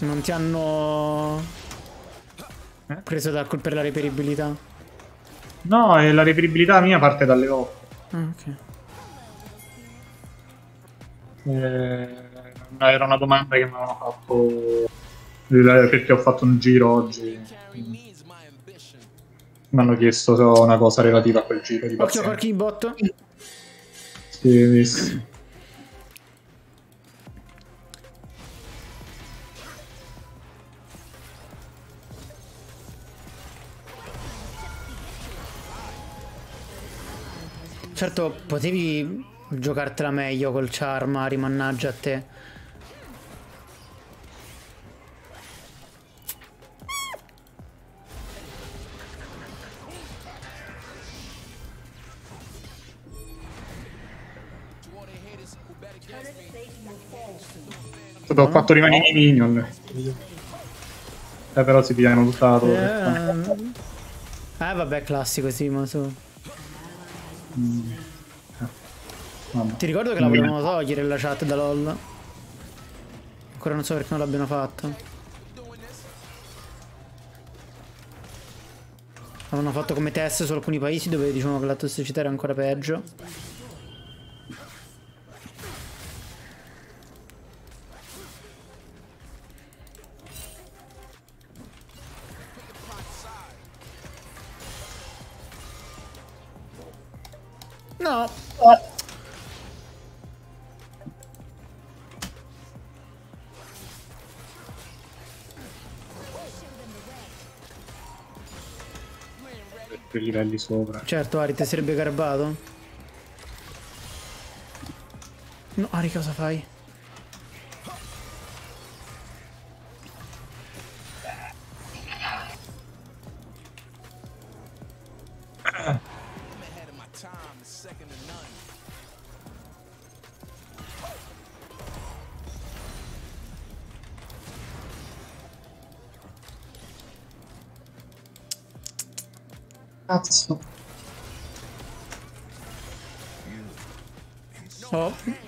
Non ti hanno
Eh?
preso da per la reperibilità.
No, la reperibilità mia parte dalle 8.
Ah, ok.
Eh, era una domanda che mi avevano fatto eh, perché ho fatto un giro oggi.
Carry
Mi hanno chiesto una cosa relativa a quel giro di
Occhio
pazienza.
Corky in bot.
Sì, visto.
Certo, potevi giocartela meglio col charm, rimannaggia a te.
Me.
Ho fatto rimanere i minion. Eh, però si pigliano tutta la torre.
Eh, Eh vabbè, classico Simosu.
Vabbè.
Ti ricordo che la volevano togliere la chat da LOL. Ancora non so perché non l'abbiano fatto. Avevano fatto come test su alcuni paesi dove dicevano che la tossicità era ancora peggio. No.
Per i livelli sopra.
Certo, Ari, ti sarebbe garbato? No, Ari, cosa fai?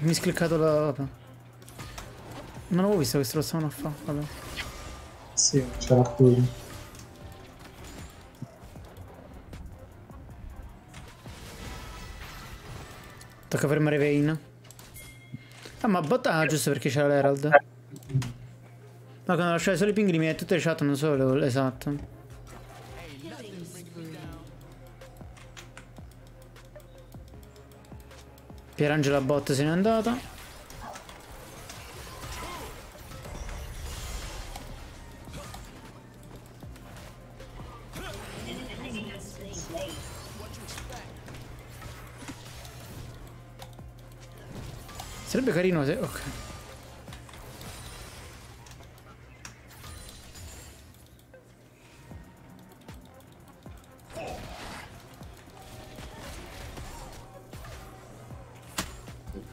Mi è cliccato la... Non avevo visto che se lo stavano a fare. Vabbè.
Sì, c'era quello.
Tocca fermare Vayne. Ah, ma botta ah, giusto perché c'era l'Herald. Ma quando lasciai solo i ping mi tutte le chat, non solo esatto. Pierangela bot se n'è andata.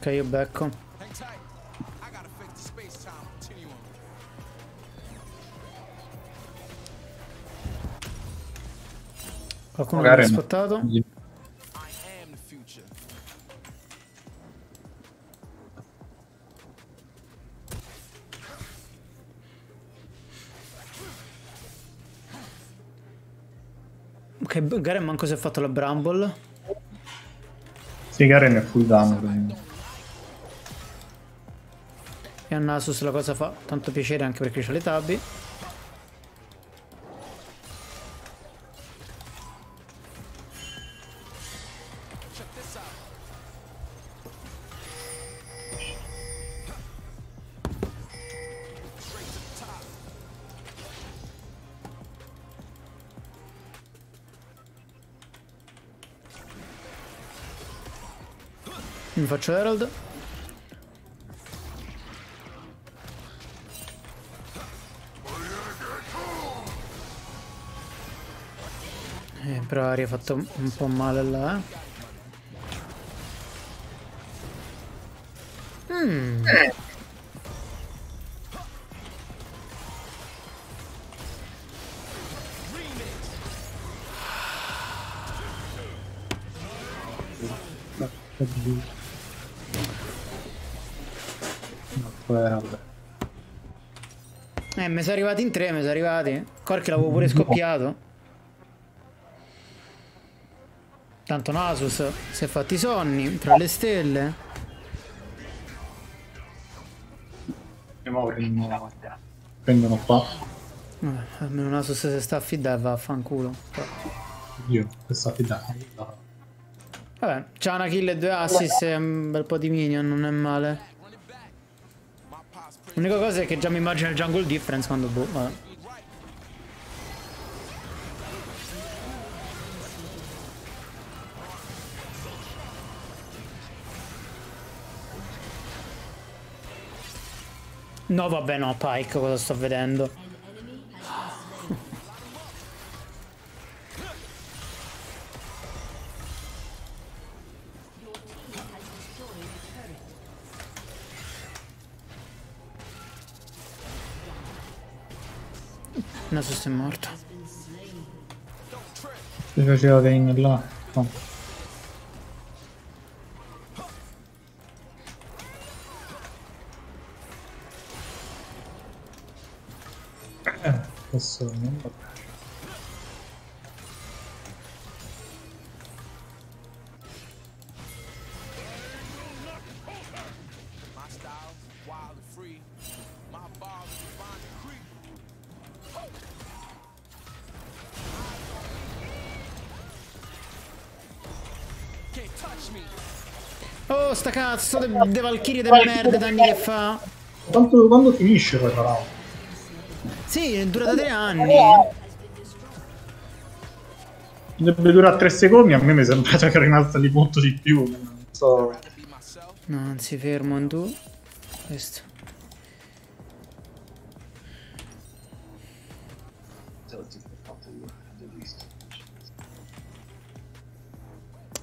Ok, io becco. Qualcuno
Magari
l'ha
no.
spottato?
I am the future.
Ok, Garen manco si è fatto la Bramble.
Sì, Garen è full danno. quindi.
E a Nasus la cosa fa tanto piacere anche perché c'ha le tabi. Faccio Herald. Però Ari ha fatto un po' male là. Mm. Eh, mi sono arrivati in tre, mi sono arrivati. Corchi l'avevo pure scoppiato. Tanto Nasus si è fatti i sonni tra le stelle.
E mo prendono, prendono qua.
Eh, almeno Nasus si sta affidando e va a fanculo.
Io, questa fidata.
Vabbè, c'ha una kill e due assist e un bel po' di minion, non è male. L'unica cosa è che già mi immagino il jungle difference quando boh, vabbè. No vabbè no, Pike cosa sto vedendo? Nasus è morto.
Si faceva Vayne là. No.
Can't touch me.
Oh, sta cazzo de, de Valkyrie de merda, danni che fa.
Quanto, quando finisce poi tra l'altro?
Sì, è durata tre anni.
Dovrebbe durare 3 secondi, a me mi è sembrato che era rimasta di molto di più. Non so.
No, anzi, fermo tu. Questo.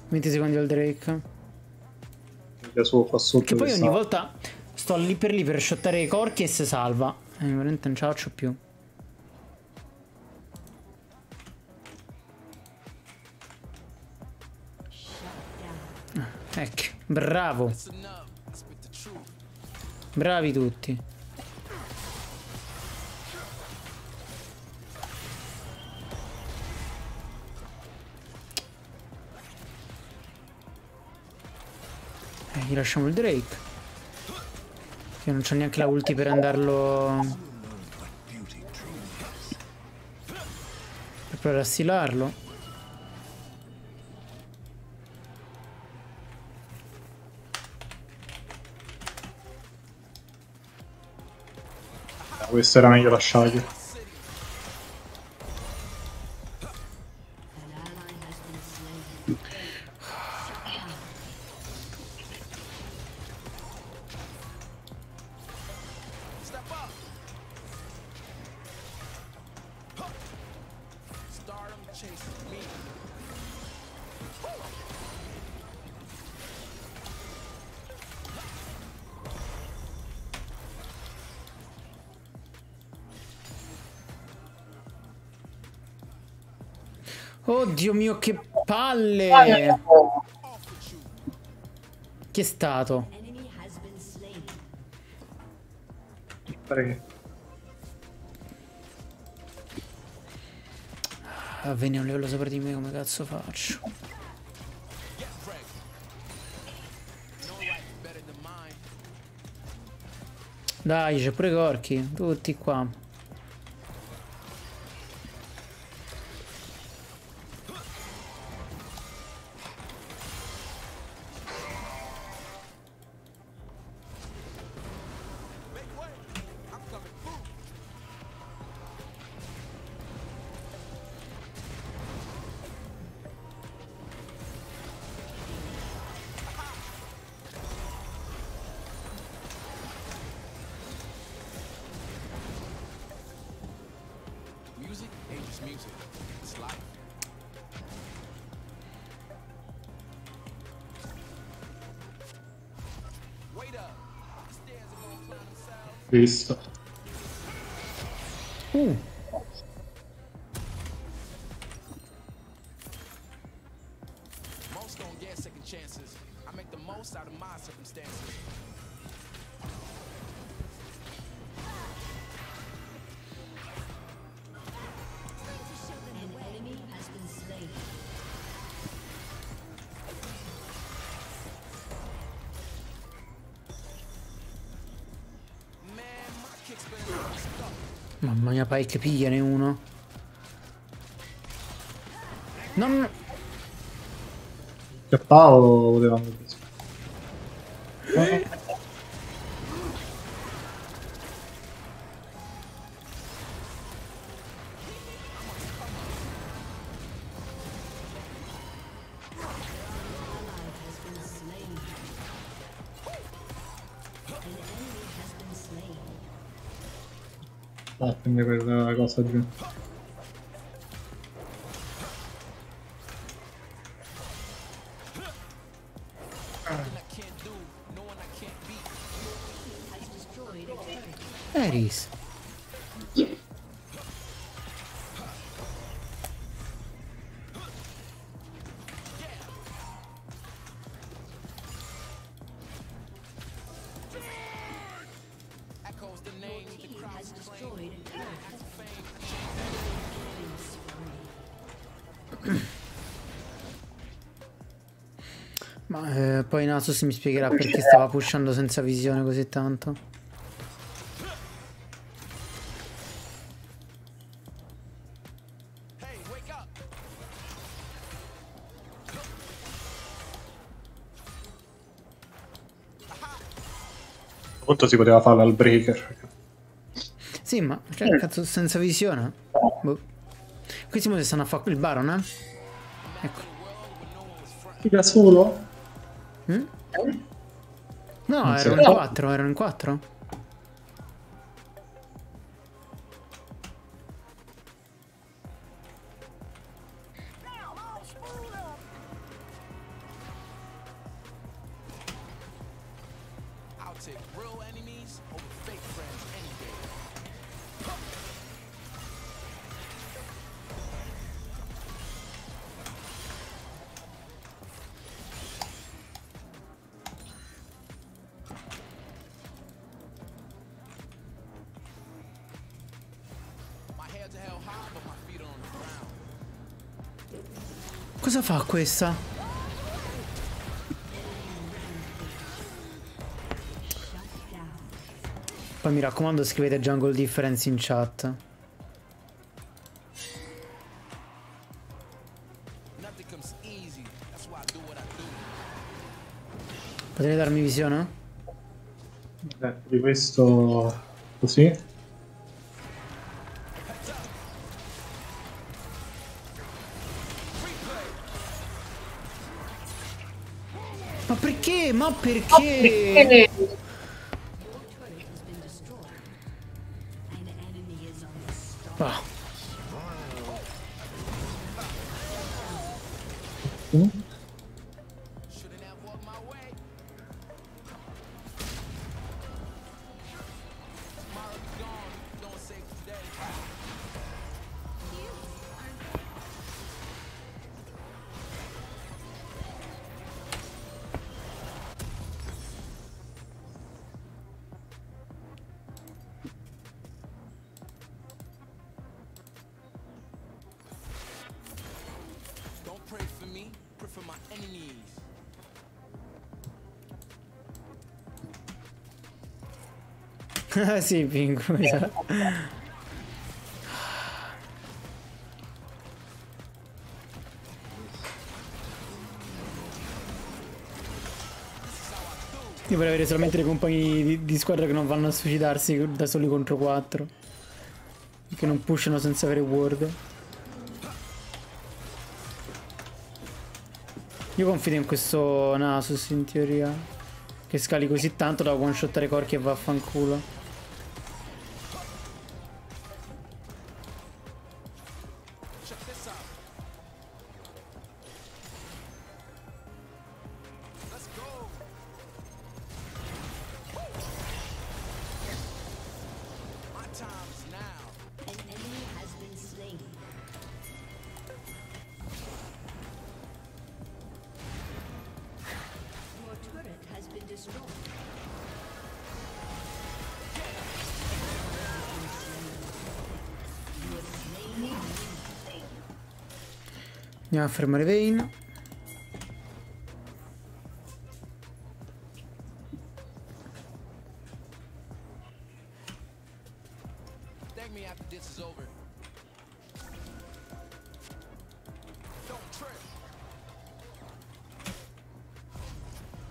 Venti secondi al Drake.
Da suo qua sotto.
Che poi ogni volta sto lì per lì per shottare i corchi e si salva. E veramente non ce la faccio più. Bravo. Bravi tutti. Eh, gli lasciamo il Drake. Che non c'ho neanche la ulti per andarlo... Per provare a stilarlo.
Questo era meglio lasciargli.
Oddio mio, che palle! Chi è stato?
Che-
Ah, vieni un livello sopra di me, come cazzo faccio? Dai, c'è pure Corchi, tutti qua.
Isso.
Mamma mia, Pike, pigliane uno. Non...
Scappavo o potevamo quella
Ma poi Nasus mi spiegherà perché stava pushando senza visione così tanto.
Hey, wake up!
A questo punto si poteva fare al breaker.
Sì, ma cioè, cazzo, senza visione. Boh. Questi mo si stanno a fare il Baron, eh? Ecco.
Da solo?
Mm? No, erano in quattro, erano in quattro. Fa questa? Poi mi raccomando scrivete Jungle Difference in chat. Potete darmi visione?
Eh, di questo così.
Ma perché?
Your turret
sì, Pingu, sa. Io vorrei avere solamente dei compagni di, di squadra che non vanno a suicidarsi da soli contro quattro. Che non pushano senza avere ward. Io confido in questo Nasus in teoria. Che scali così tanto da one shottare corchi e vaffanculo.
Don't trip.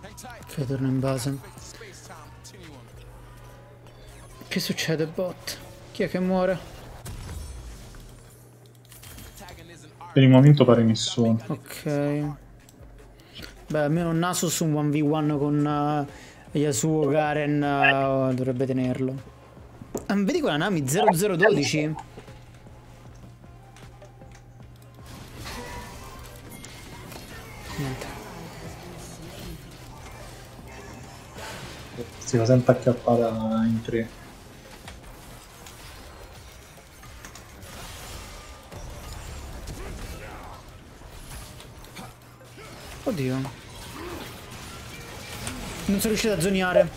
Hang tight.
Ok, torno in base. Che succede, bot? Chi è che muore?
Per il momento pare nessuno.
Ok. Beh, almeno un Nasus un 1v1 con eh, Yasuo, Garen eh, dovrebbe tenerlo. Ah, vedi quella Nami 0012? Niente.
Si fa sempre acchiappata in tre.
Oddio. Non sono riuscito a zoniare.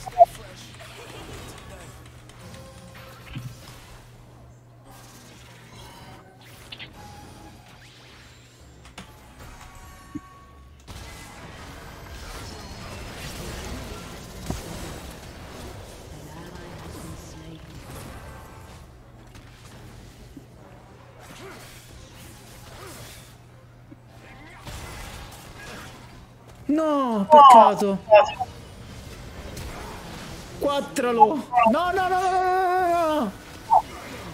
Peccato. Quattralo. No, no, no, no, no.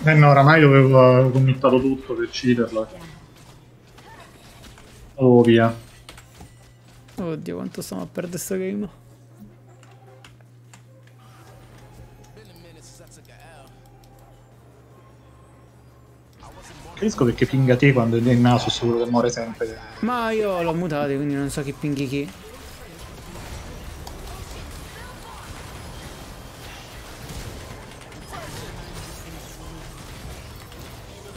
Eh no, oramai dovevo avevo committato tutto per ucciderlo. Oh via.
Oddio, quanto stiamo a perdere sta game.
Capisco perché pinga te quando è il Nasus quello che muore sempre.
Ma io l'ho mutato, quindi non so chi pinghi chi.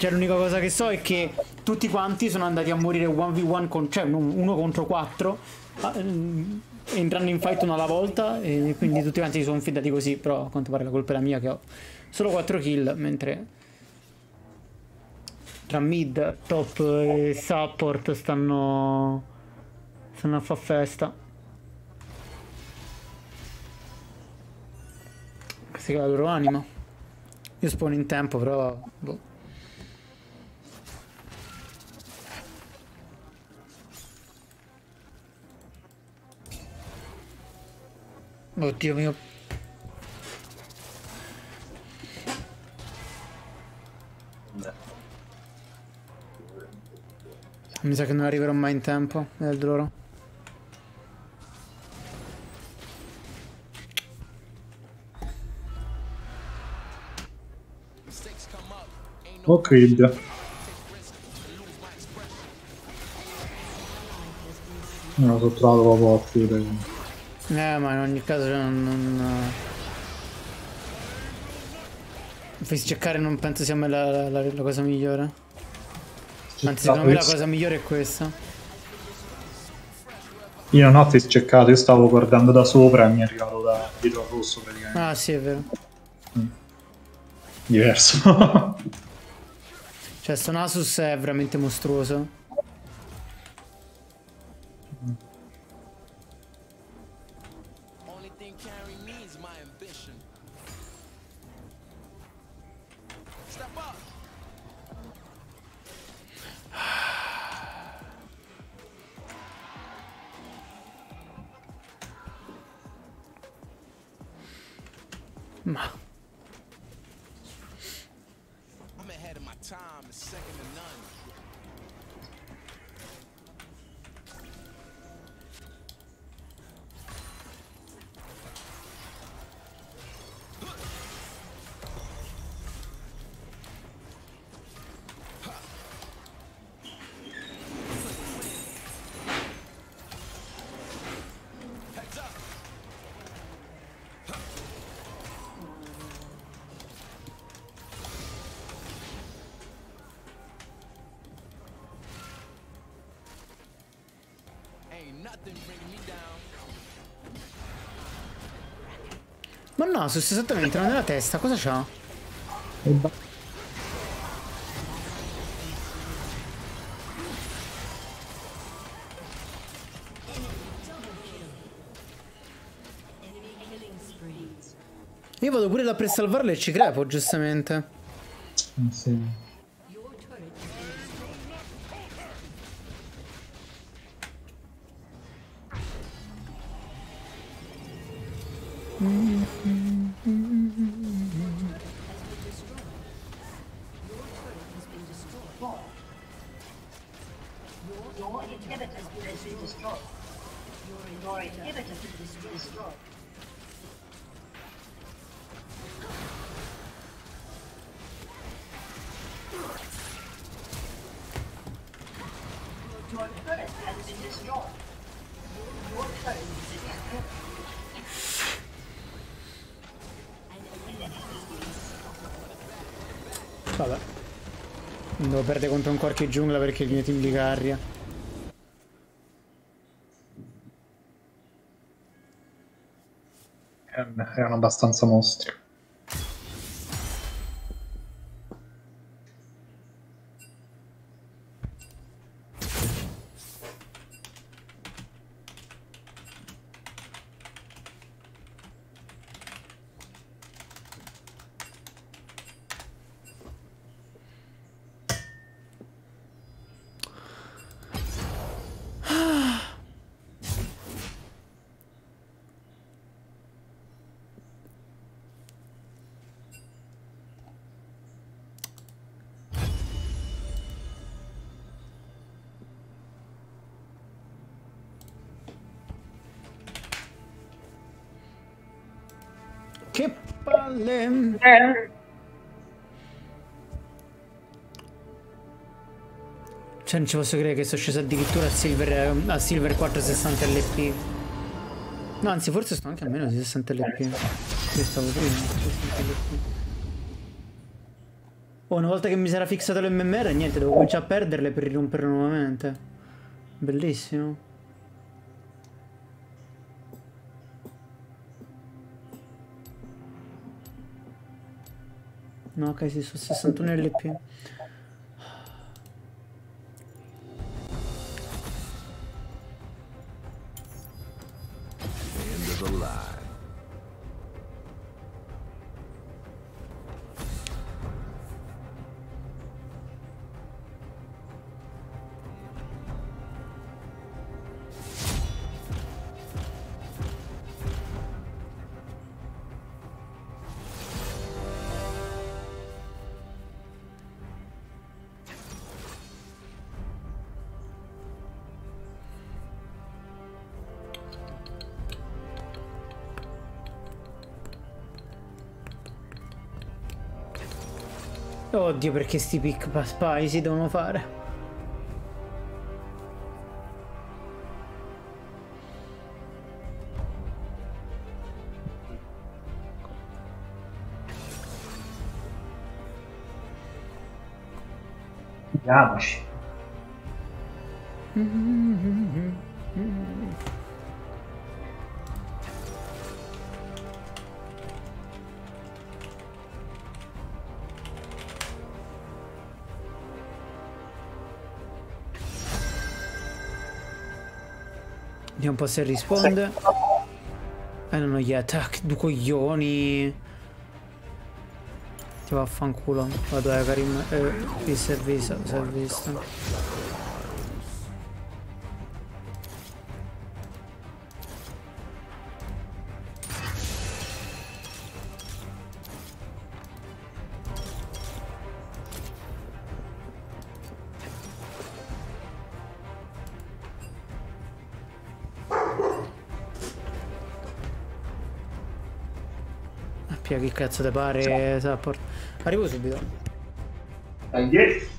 Cioè l'unica cosa che so è che tutti quanti sono andati a morire 1v1 con, cioè uno contro 4 entrando in fight una alla volta e quindi tutti quanti si sono fidati così, però a quanto pare la colpa è la mia che ho solo 4 kill mentre tra mid, top e support stanno stanno a fa festa. Questa è la loro anima. Io spawn in tempo, però boh. Oddio mio. Mi sa che non arriverò mai in tempo, il loro.
Oh creed. Non so trovato proprio a chiudere.
Eh, ma in ogni caso non... non... Face checkare non penso sia mai la, la- la cosa migliore. Anzi, secondo me la cosa migliore è questa.
Io non ho face checkato, io stavo guardando da sopra e mi è arrivato da dietro al rosso praticamente.
Ah, sì, è vero.
Diverso.
Cioè, sto Nasus è veramente mostruoso. Nasus esattamente non nella testa, cosa c'ha? Io vado pure là per salvarlo e ci crepo, giustamente.
Sì.
Perdere contro un qualche giungla perché il mio team di carria.
Erano abbastanza mostri.
Cioè non ci posso credere che sono sceso addirittura a Silver, a Silver 460 LP. No, anzi forse sto anche a meno di 60 LP. Io stavo prima. 60 LP. Oh, una volta che mi sarà fissato l'MMR, niente, devo cominciare a perderle per rirompere nuovamente. Bellissimo. No, ok, sì, sono 61 LP. Oddio, perché sti pick pa- spy si devono fare?
Vediamoci.
Un po' se risponde. Eh, non ho gli attack, due coglioni. Ti vaffanculo. Vado a Karim. Eh, servizio, servizio. Pia che cazzo te pare support. Arrivo subito.
Dai.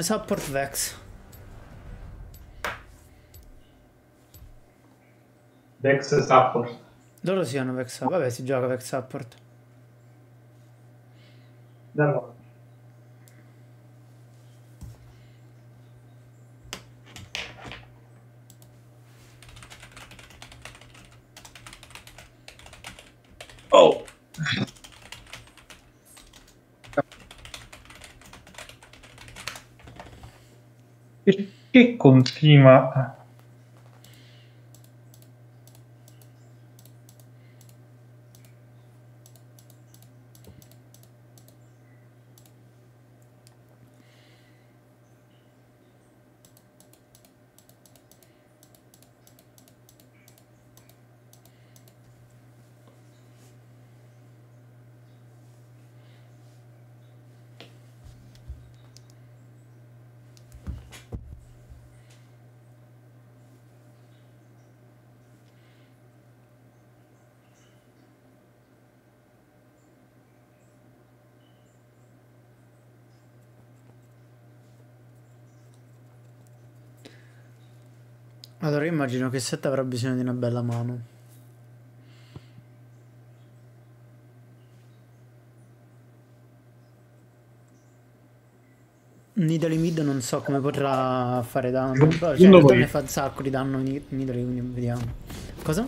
Come support Vex.
Dex support.
Loro si hanno Vex Vabbè, si gioca Vex support.
Allora. Oh. Perché continua?
Allora immagino che Set avrà bisogno di una bella mano. Nidalee mid non so come potrà fare danno, però cioè,
voi-
ne fa un sacco di danno Ni- Nidalee, quindi vediamo. Cosa?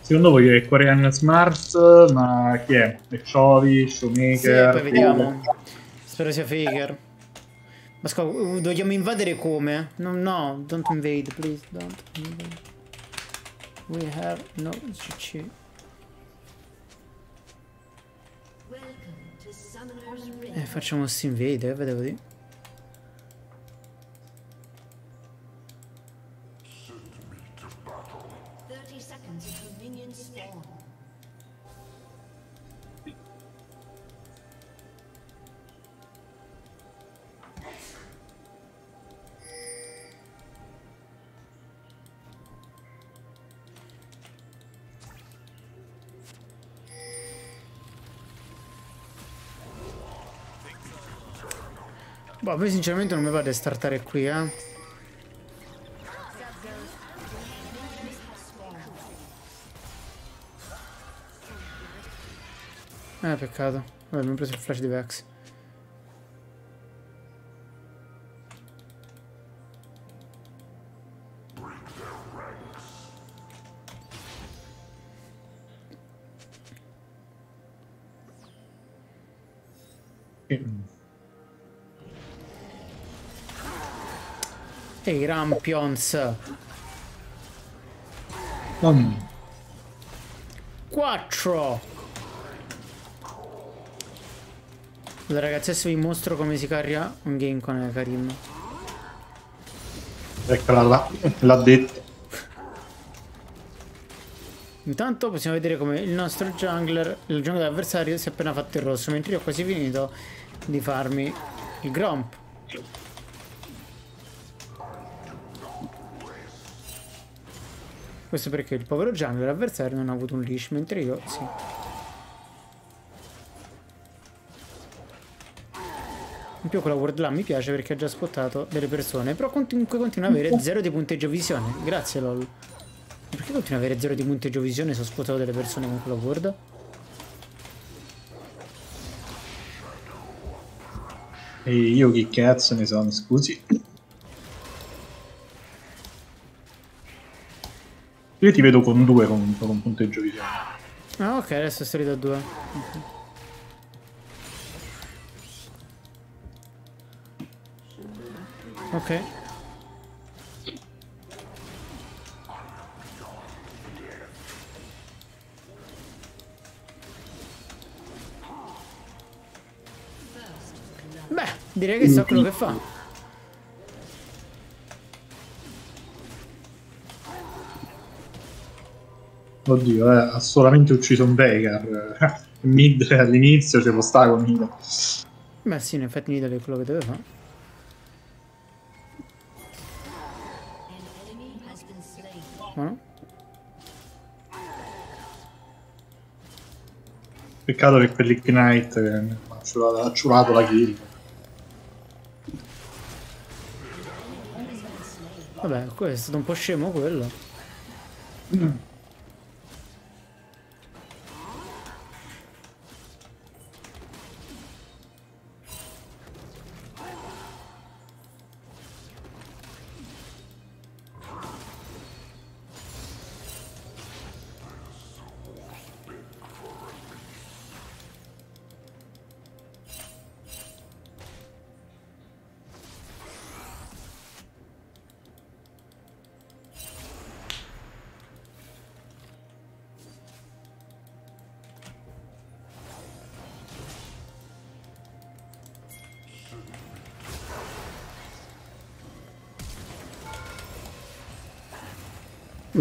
Secondo voi è Korean Smart, ma chi è? È Chovy,
Sì,
Shoemaker?
poi vediamo. Spero sia Faker. Ma scusa, vogliamo invadere come? No, no, don't invade, please, don't invade. We have no CC. Eh, facciamo sti invade, eh, vedevo di. Boh, a me sinceramente non mi va di startare qui, eh. Eh, peccato. Vabbè, abbiamo preso il flash di Vex. Ehi, Rampions.
Mm.
4 Allora ragazzi adesso vi mostro come si carria un game con Karim
Eccola là, l'ha detto.
Intanto possiamo vedere come il nostro jungler, il jungler avversario si è appena fatto il rosso Mentre io ho quasi finito di farmi il Gromp Questo perché il povero jungler avversario non ha avuto un leash Mentre io sì In più quella word là mi piace perché ha già spottato delle persone Però comunque continua ad avere zero di punteggio visione Grazie lol Perché continua ad avere zero di punteggio visione se ho spottato delle persone con quella word?
E io chi cazzo ne sono, scusi. Io ti vedo con due comunque, con punteggio visione.
Ah ok, adesso è salito a due. Ok. Beh, direi che so quello che fa.
Oddio, eh, ha solamente ucciso un Veigar. Mid all'inizio ce lo sta con Nida.
Beh sì, in effetti Nidal è quello che deve fare. Buono.
Peccato che quell'Ignite che ha ciurato la kill.
Vabbè, questo è stato un po' scemo quello. Beh,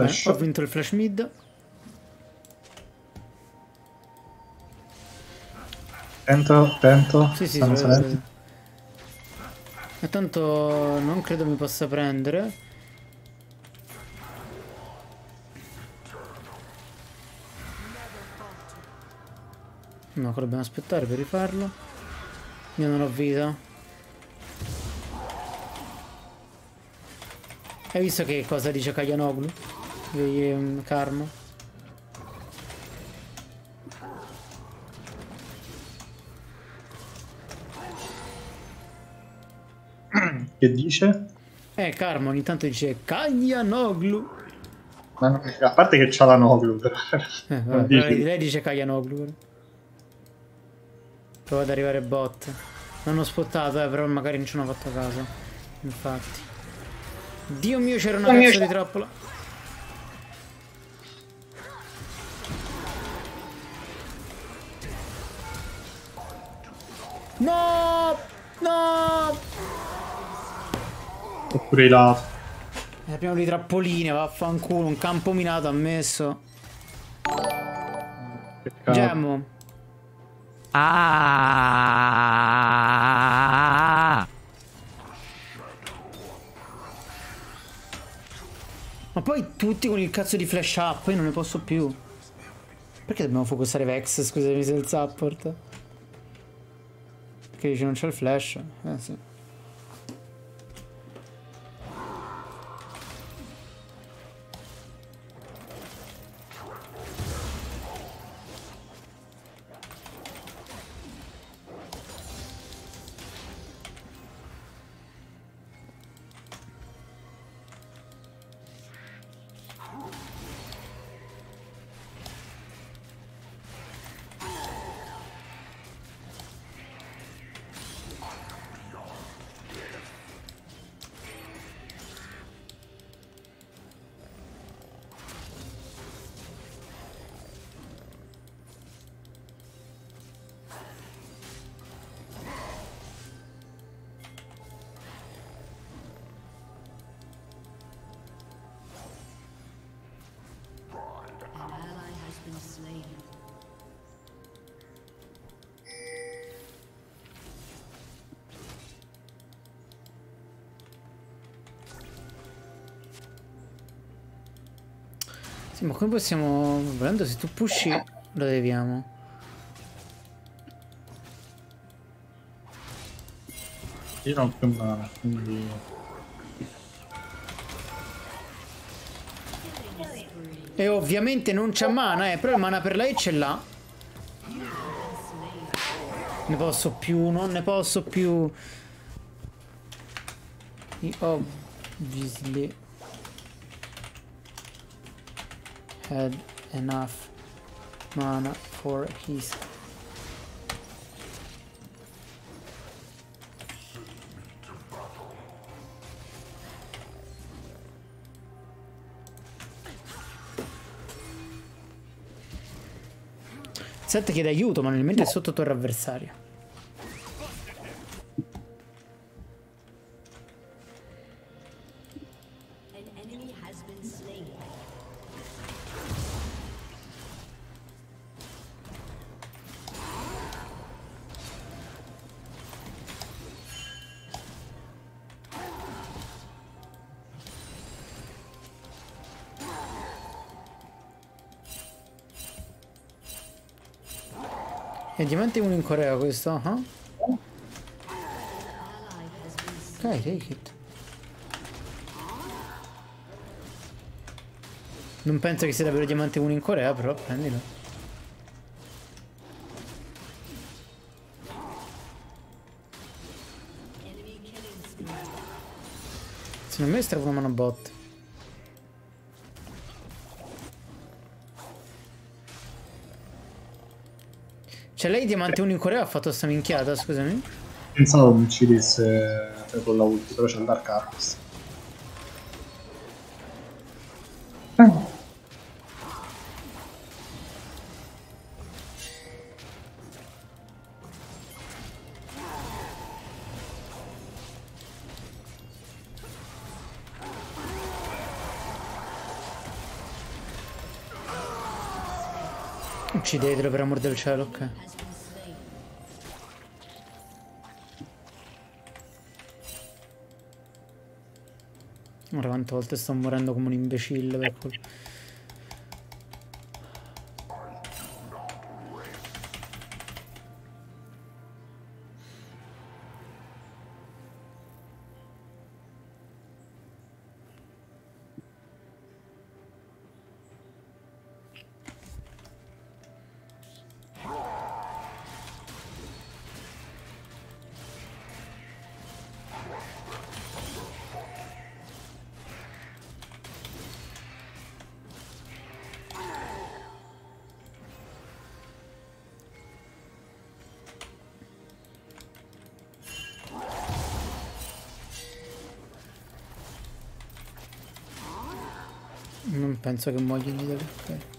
Flash.
ho vinto il flash mid.
Attento, attento.
Sì, sì, sì. E tanto non credo mi possa prendere. No, quello dobbiamo aspettare per rifarlo. Io non ho vita. Hai visto che cosa dice Kayanoglu? Di ehm, Karma?
Che dice?
Eh, Karma ogni tanto dice Kayanoglu.
Ma no- a parte che c'ha la Noglu, però.
Eh, vabbè, però lei dice Kayanoglu. però. Prova ad arrivare bot. L'hanno spottato, eh, però magari non ci hanno fatto caso. Infatti. Dio mio, c'era una cazzo di trappola.
Oppure i lati.
Eh, Abbiamo le trappoline, vaffanculo, un campo minato ha messo.
Peccato.
Gemmo.
Ah!
Ma poi tutti con il cazzo di flash up, io non ne posso più. Perché dobbiamo focusare Vex, scusami se il support? Perché dice non c'è il flash? Eh sì. Come possiamo... Volendo se tu pushi lo deviamo.
Io non ho più mana, quindi...
E ovviamente non c'ha mana, eh, però il mana per lei ce l'ha. Ne posso più, non ne posso più. Obviously had enough mana for his Set chiede aiuto, ma nel mentre è sotto torre avversaria. È diamante 1 in Corea questo?
been slain.
Ok, take it. Non penso che sia davvero diamante 1 in Corea, però prendilo. Secondo me stravo una mano bot. Cioè lei diamante 1 in Corea ha fatto sta minchiata, scusami.
Pensavo mi uccidesse con la ulti, però c'è il Dark Harvest.
Uccidetelo per amor del cielo, ok. Ora quante volte sto morendo come un imbecille per quel... penso che muoia in Italia.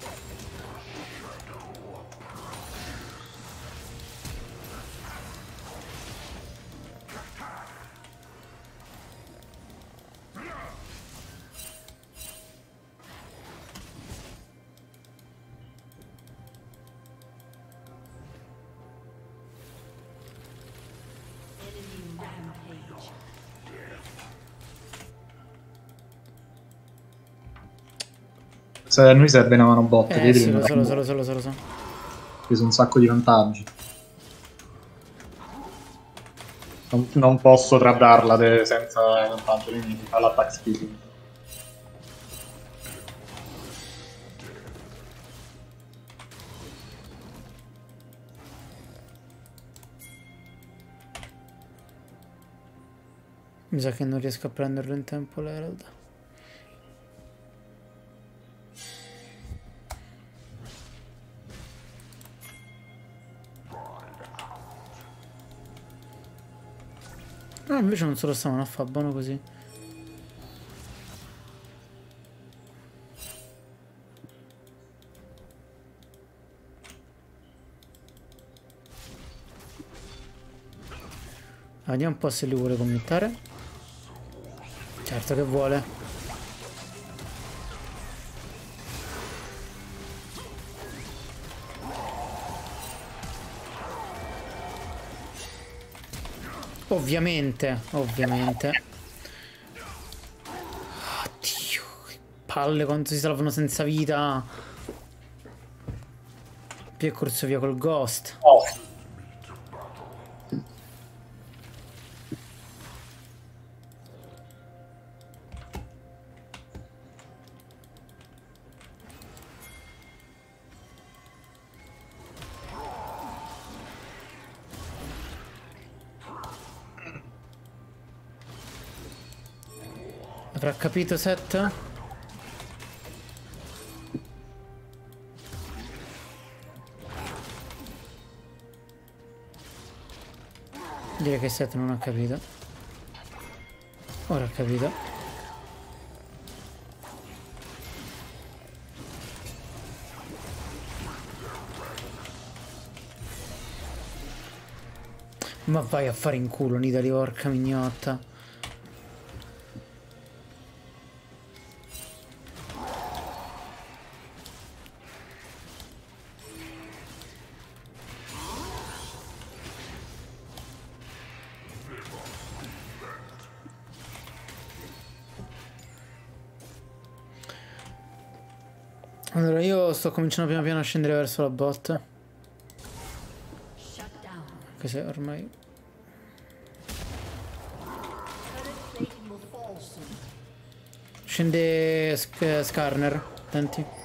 A noi serve una mano bot,
Eh sì, lo so, lo so, lo so, lo so, lo so.
preso un sacco di vantaggi. Non, non posso tradarla senza vantaggio, quindi mi fa l'attack speed.
Mi sa che non riesco a prenderlo in tempo l'Herald. Invece non se stavano a fare buono così. Vediamo un po' se lui vuole commentare. Certo che vuole. Ovviamente, ovviamente. Oddio, che palle quanto si salvano senza vita. Più è corso via col ghost. Capito Set? Direi che Set non ha capito. Ora ha capito. Ma vai a fare in culo, Nidali, porca mignotta. Cominciando piano piano a scendere verso la bot. Anche se ormai... Scende Sc- Skarner. Attenti.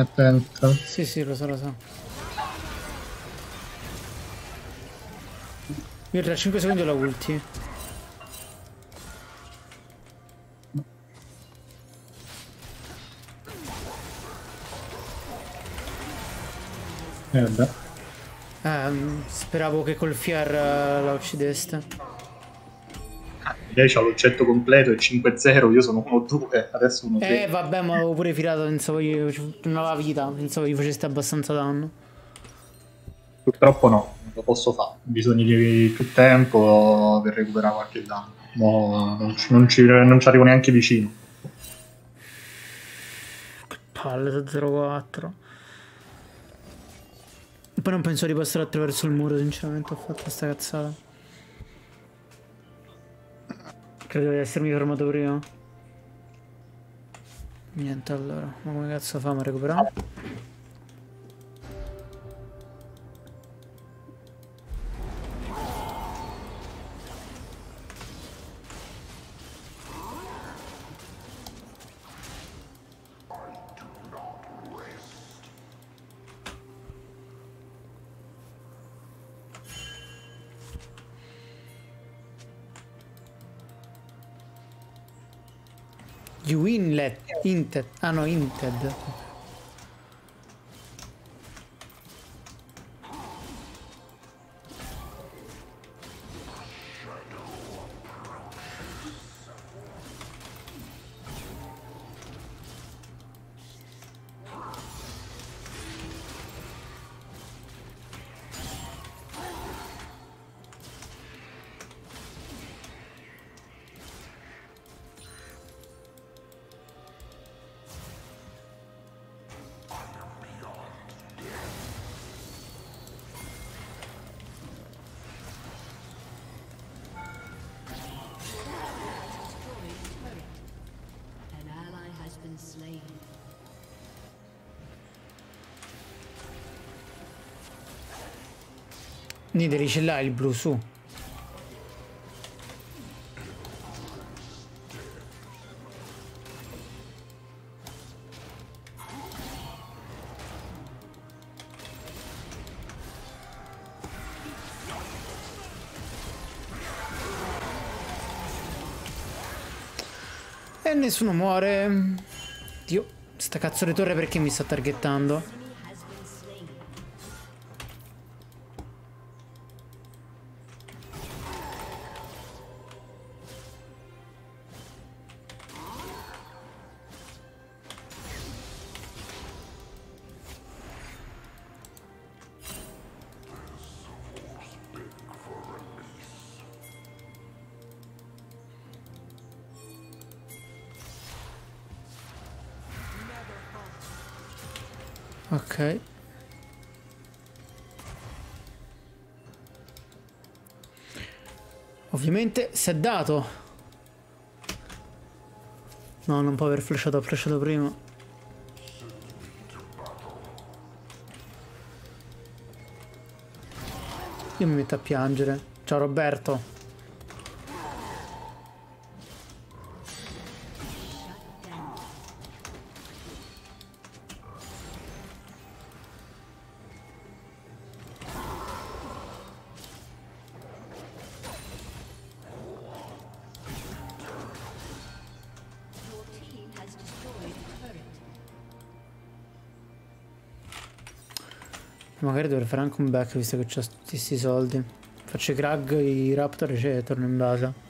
Attento.
Sì, sì, lo so, lo so. Io tra 5 secondi la ulti.
Eh.
Ehm, speravo che col Fiar eh, la uccideste.
Lei c'ha l'oggetto completo, è 5-0, io sono 1-2, adesso 1-3.
Eh, vabbè, ma avevo pure filato, pensavo io non vita, pensavo gli faceste abbastanza danno.
Purtroppo no, non lo posso fare. Ho bisogno di più tempo per recuperare qualche danno. Mo non, ci, non, ci, non ci arrivo neanche vicino.
Palle da 04. Poi non penso di passare attraverso il muro, sinceramente, ho fatto sta cazzata. Credo di essermi fermato prima. Niente allora, ma come cazzo famo a recuperare? Inted. Ah no, Inted. Nideri ce l'ha il blu su. E nessuno muore. Dio, sta cazzo di torre perché mi sta targettando? Si è dato. No, non può aver flashato, ha flashato prima. Io mi metto a piangere. Ciao Roberto. Un back visto che ho tutti questi soldi. Faccio i Krag, i Raptor e torno in base.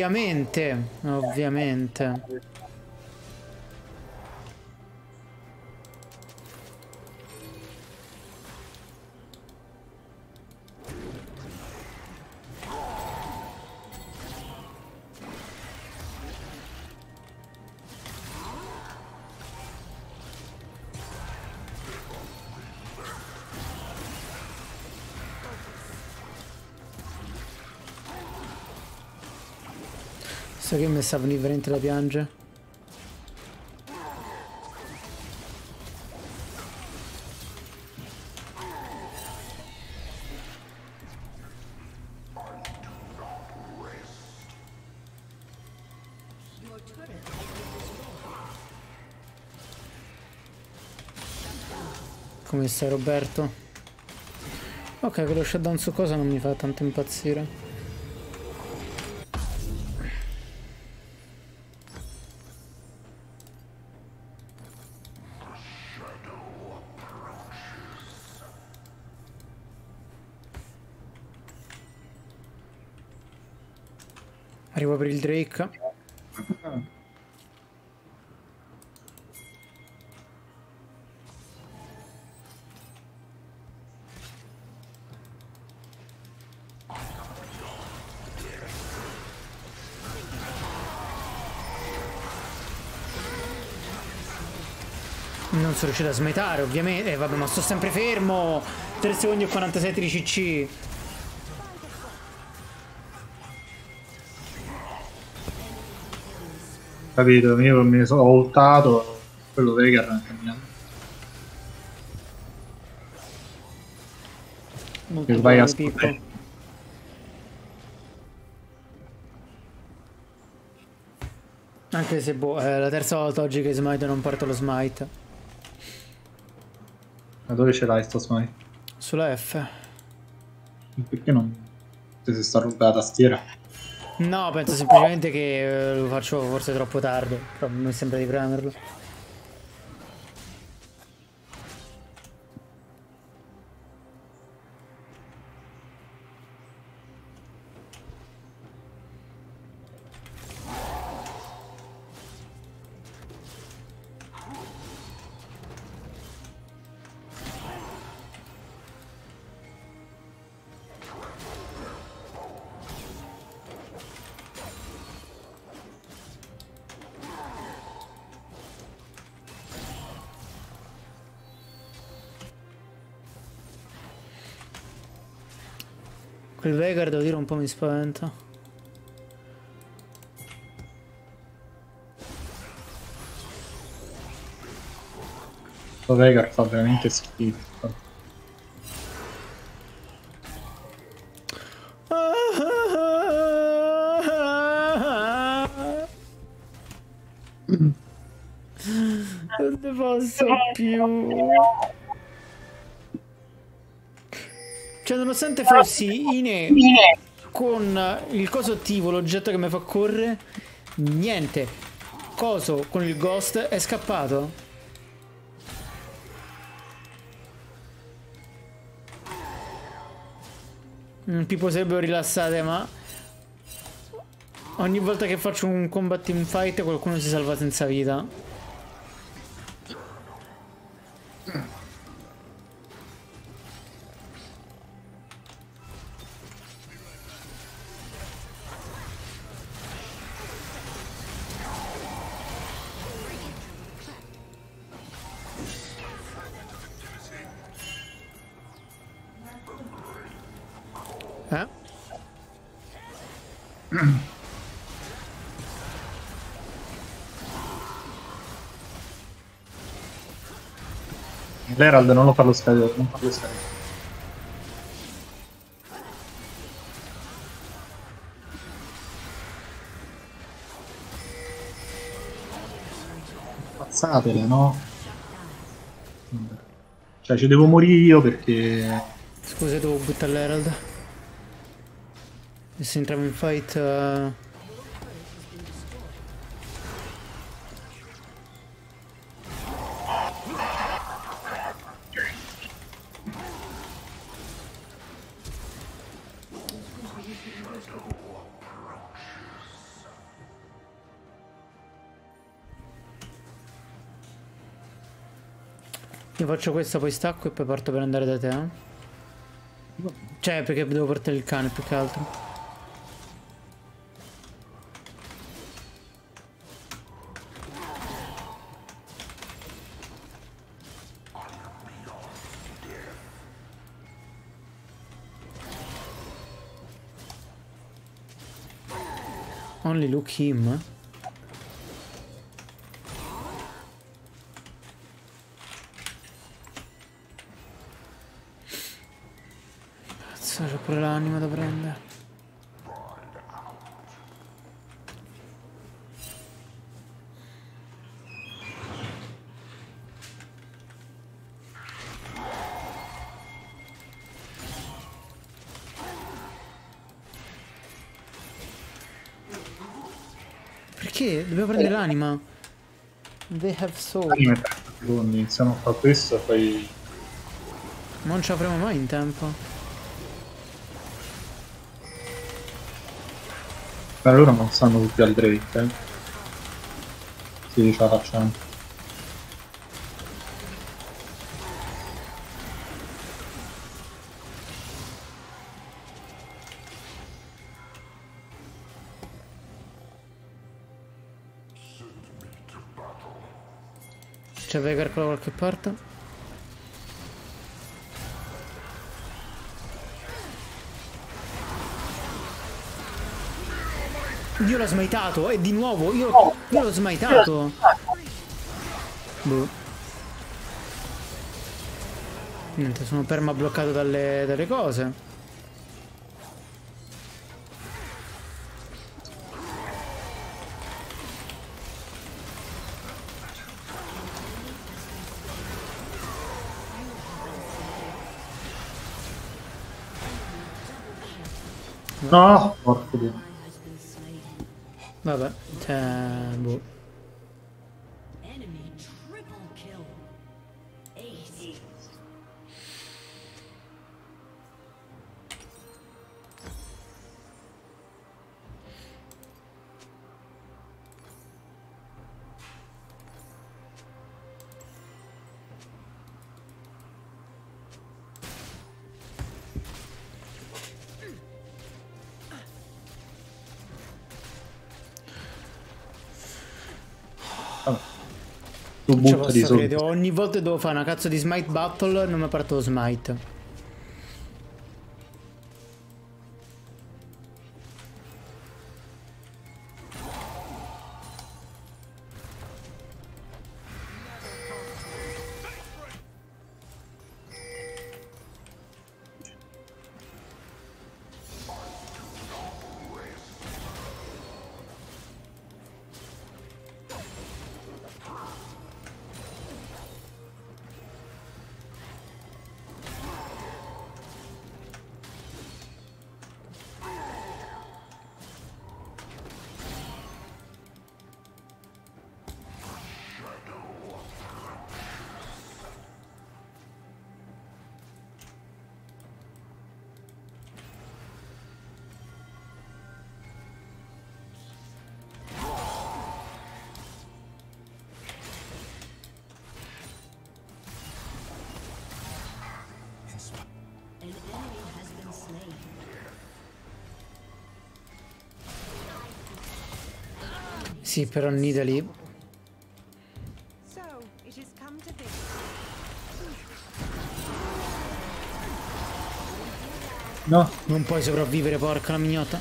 Ovviamente, ovviamente. Sta venendo veramente
been destroyed.
Come stai Roberto? Ok, quello shutdown su cosa non mi fa tanto impazzire. Arrivo per il Drake. Non sono riuscito a smetare, ovviamente. Eh, vabbè, ma sto sempre fermo. 3 secondi e 47 di CC.
Capito? Io mi sono ho ultato, quello Vega è cambiato.
Molto
Che vai a scoprire.
Anche se boh, è la terza volta oggi che Smite non porta lo Smite.
Ma dove ce l'hai sto smite?
Sulla F.
Perché non... Se si sta rompendo la tastiera?
No, penso semplicemente che eh, lo faccio forse troppo tardi. Però mi sembra di premerlo. Po' mi spaventa.
Sto Vega fa veramente schifo.
Non ne posso più. Cioè, nonostante fossi in con il coso attivo, l'oggetto che mi fa correre, niente. Coso con il ghost è scappato. Mm, Tipo sarebbero rilassate, ma ogni volta che faccio un combat in fight qualcuno si salva senza vita.
L'Herald non lo fa lo scadere, non fa lo scadere. Ammazzatele, no? Cioè, ci devo morire io perché...
Scusa, devo buttare l'Herald. E se entriamo in fight... eh, Io faccio questa, poi stacco e poi parto per andare da te. eh? Cioè, perché devo portare il cane più che altro. Only look him. eh? Cazzo, c'ho pure l'anima da prendere. Perché? Dobbiamo prendere l'anima. They have soul.
Anime 30 secondi, iniziamo a fare questo poi...
Non ce la faremo mai in tempo.
Per loro non stanno tutti al Drake, eh. Sì, ce la facciamo.
C'è Vegar da qualche parte? Io l'ho smitato e di nuovo io, io l'ho smitato. Boh. Niente, sono perma bloccato dalle, dalle cose.
No, porco dio.
Has been slain.
Vabbè, cioè, boh.
Enemy
butta di solito.
ogni volta che devo fare una cazzo di smite battle non mi parte lo smite. Sì, però Nidali.
No,
non puoi sopravvivere, porca la mignotta.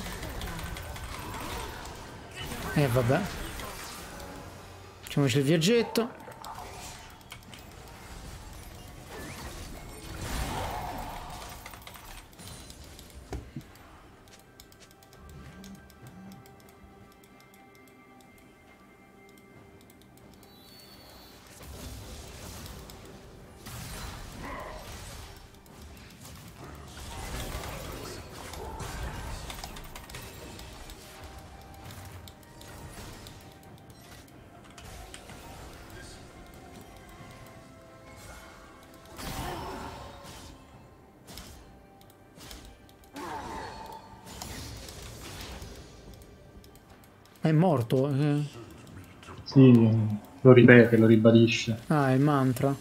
E eh, vabbè. Facciamoci il viaggetto. È morto? eh.
sì, lo ripete, lo ribadisce.
Ah, è il mantra.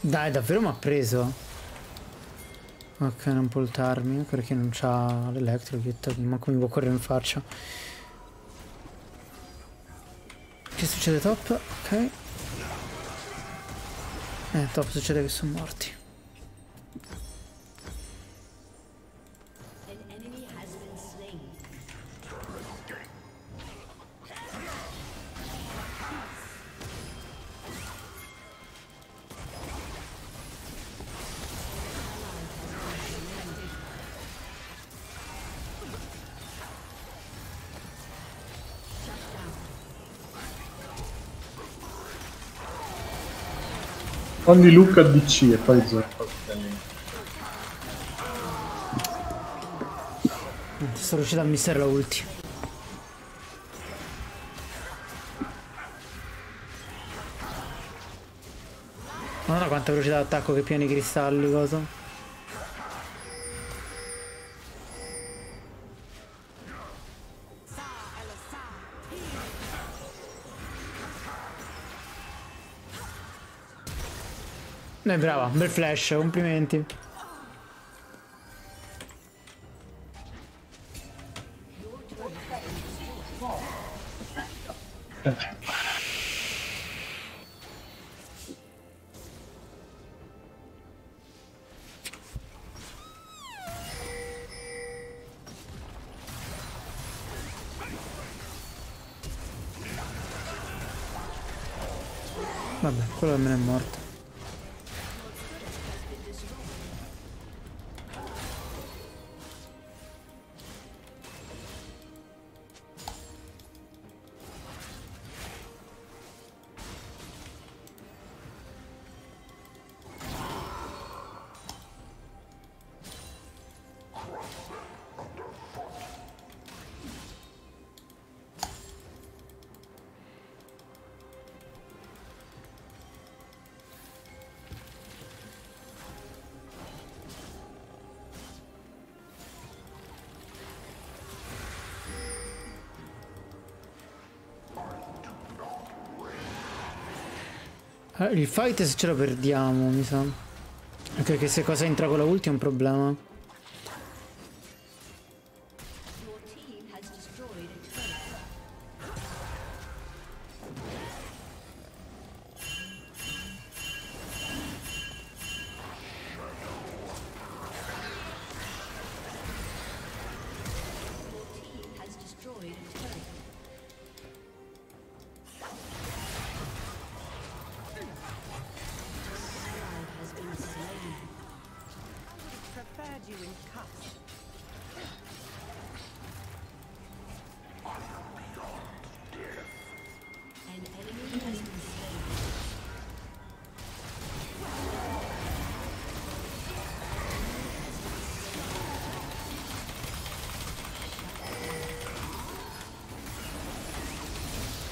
Dai, davvero mi ha preso? Ok, non può ultarmi perché non c'ha l'electro kit, manco mi può correre in faccia. Che succede top? Ok. Eh, top succede che sono morti.
Ogni Luca DC e poi zoppa.
Sono riuscito a missare la ulti. Guarda quanta velocità d'attacco che pieni i cristalli, cosa. Beh, brava, bel flash, complimenti. Vabbè, quello almeno è morto. Il fight se ce lo perdiamo, mi sa. Anche perché se cosa entra con la ulti è un problema.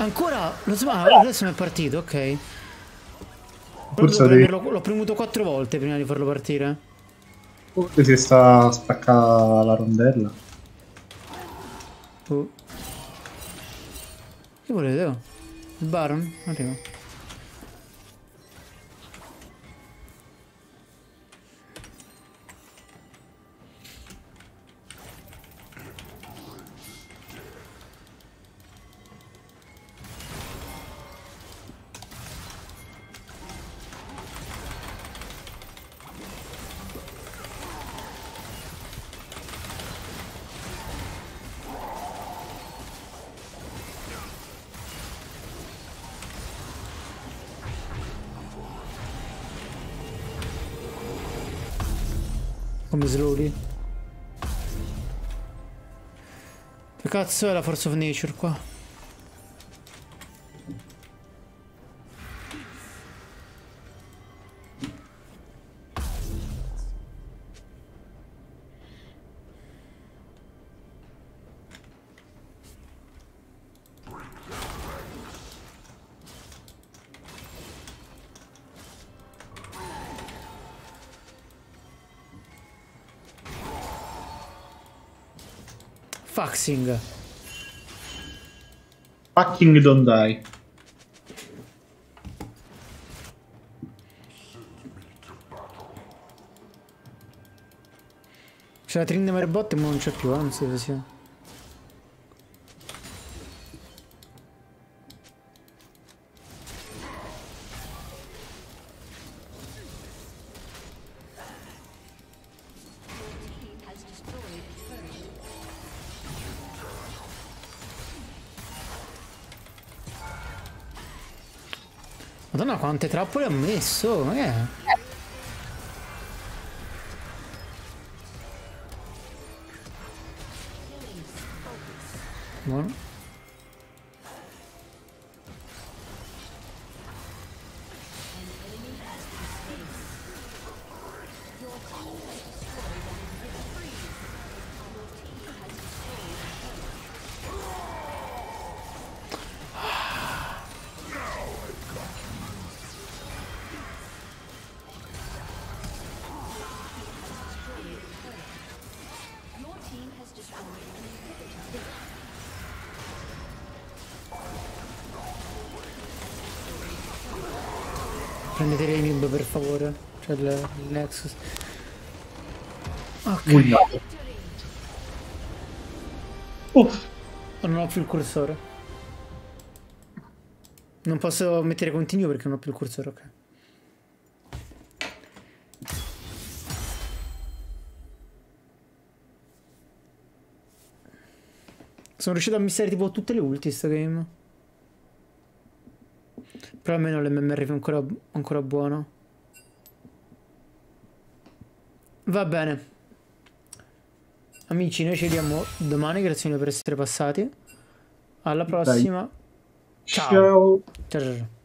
Ancora? Lo so, ah, adesso mi è partito, ok. L'ho premuto quattro volte prima di farlo partire.
Forse si sta spaccando la rondella.
Oh. Che volete? Il Baron? Arriva. Cazzo è la force of nature qua? Faxing.
Fucking don't die.
C'è la Trindemer bot ma non c'è più, anzi sì.
Team
quante trappole ha messo, ma Cioè il, il Nexus. Ok.
Mugnato. Uff.
Non ho più il cursore. Non posso mettere continuo perché non ho più il cursore, ok. Sono riuscito a missare tipo tutte le ulti sto game. Però almeno l'MMR è ancora, ancora buono. Va bene. Amici, noi ci vediamo domani. Grazie mille per essere passati. Alla prossima. Ciao.
Ciao.
Ciao, ciao, ciao.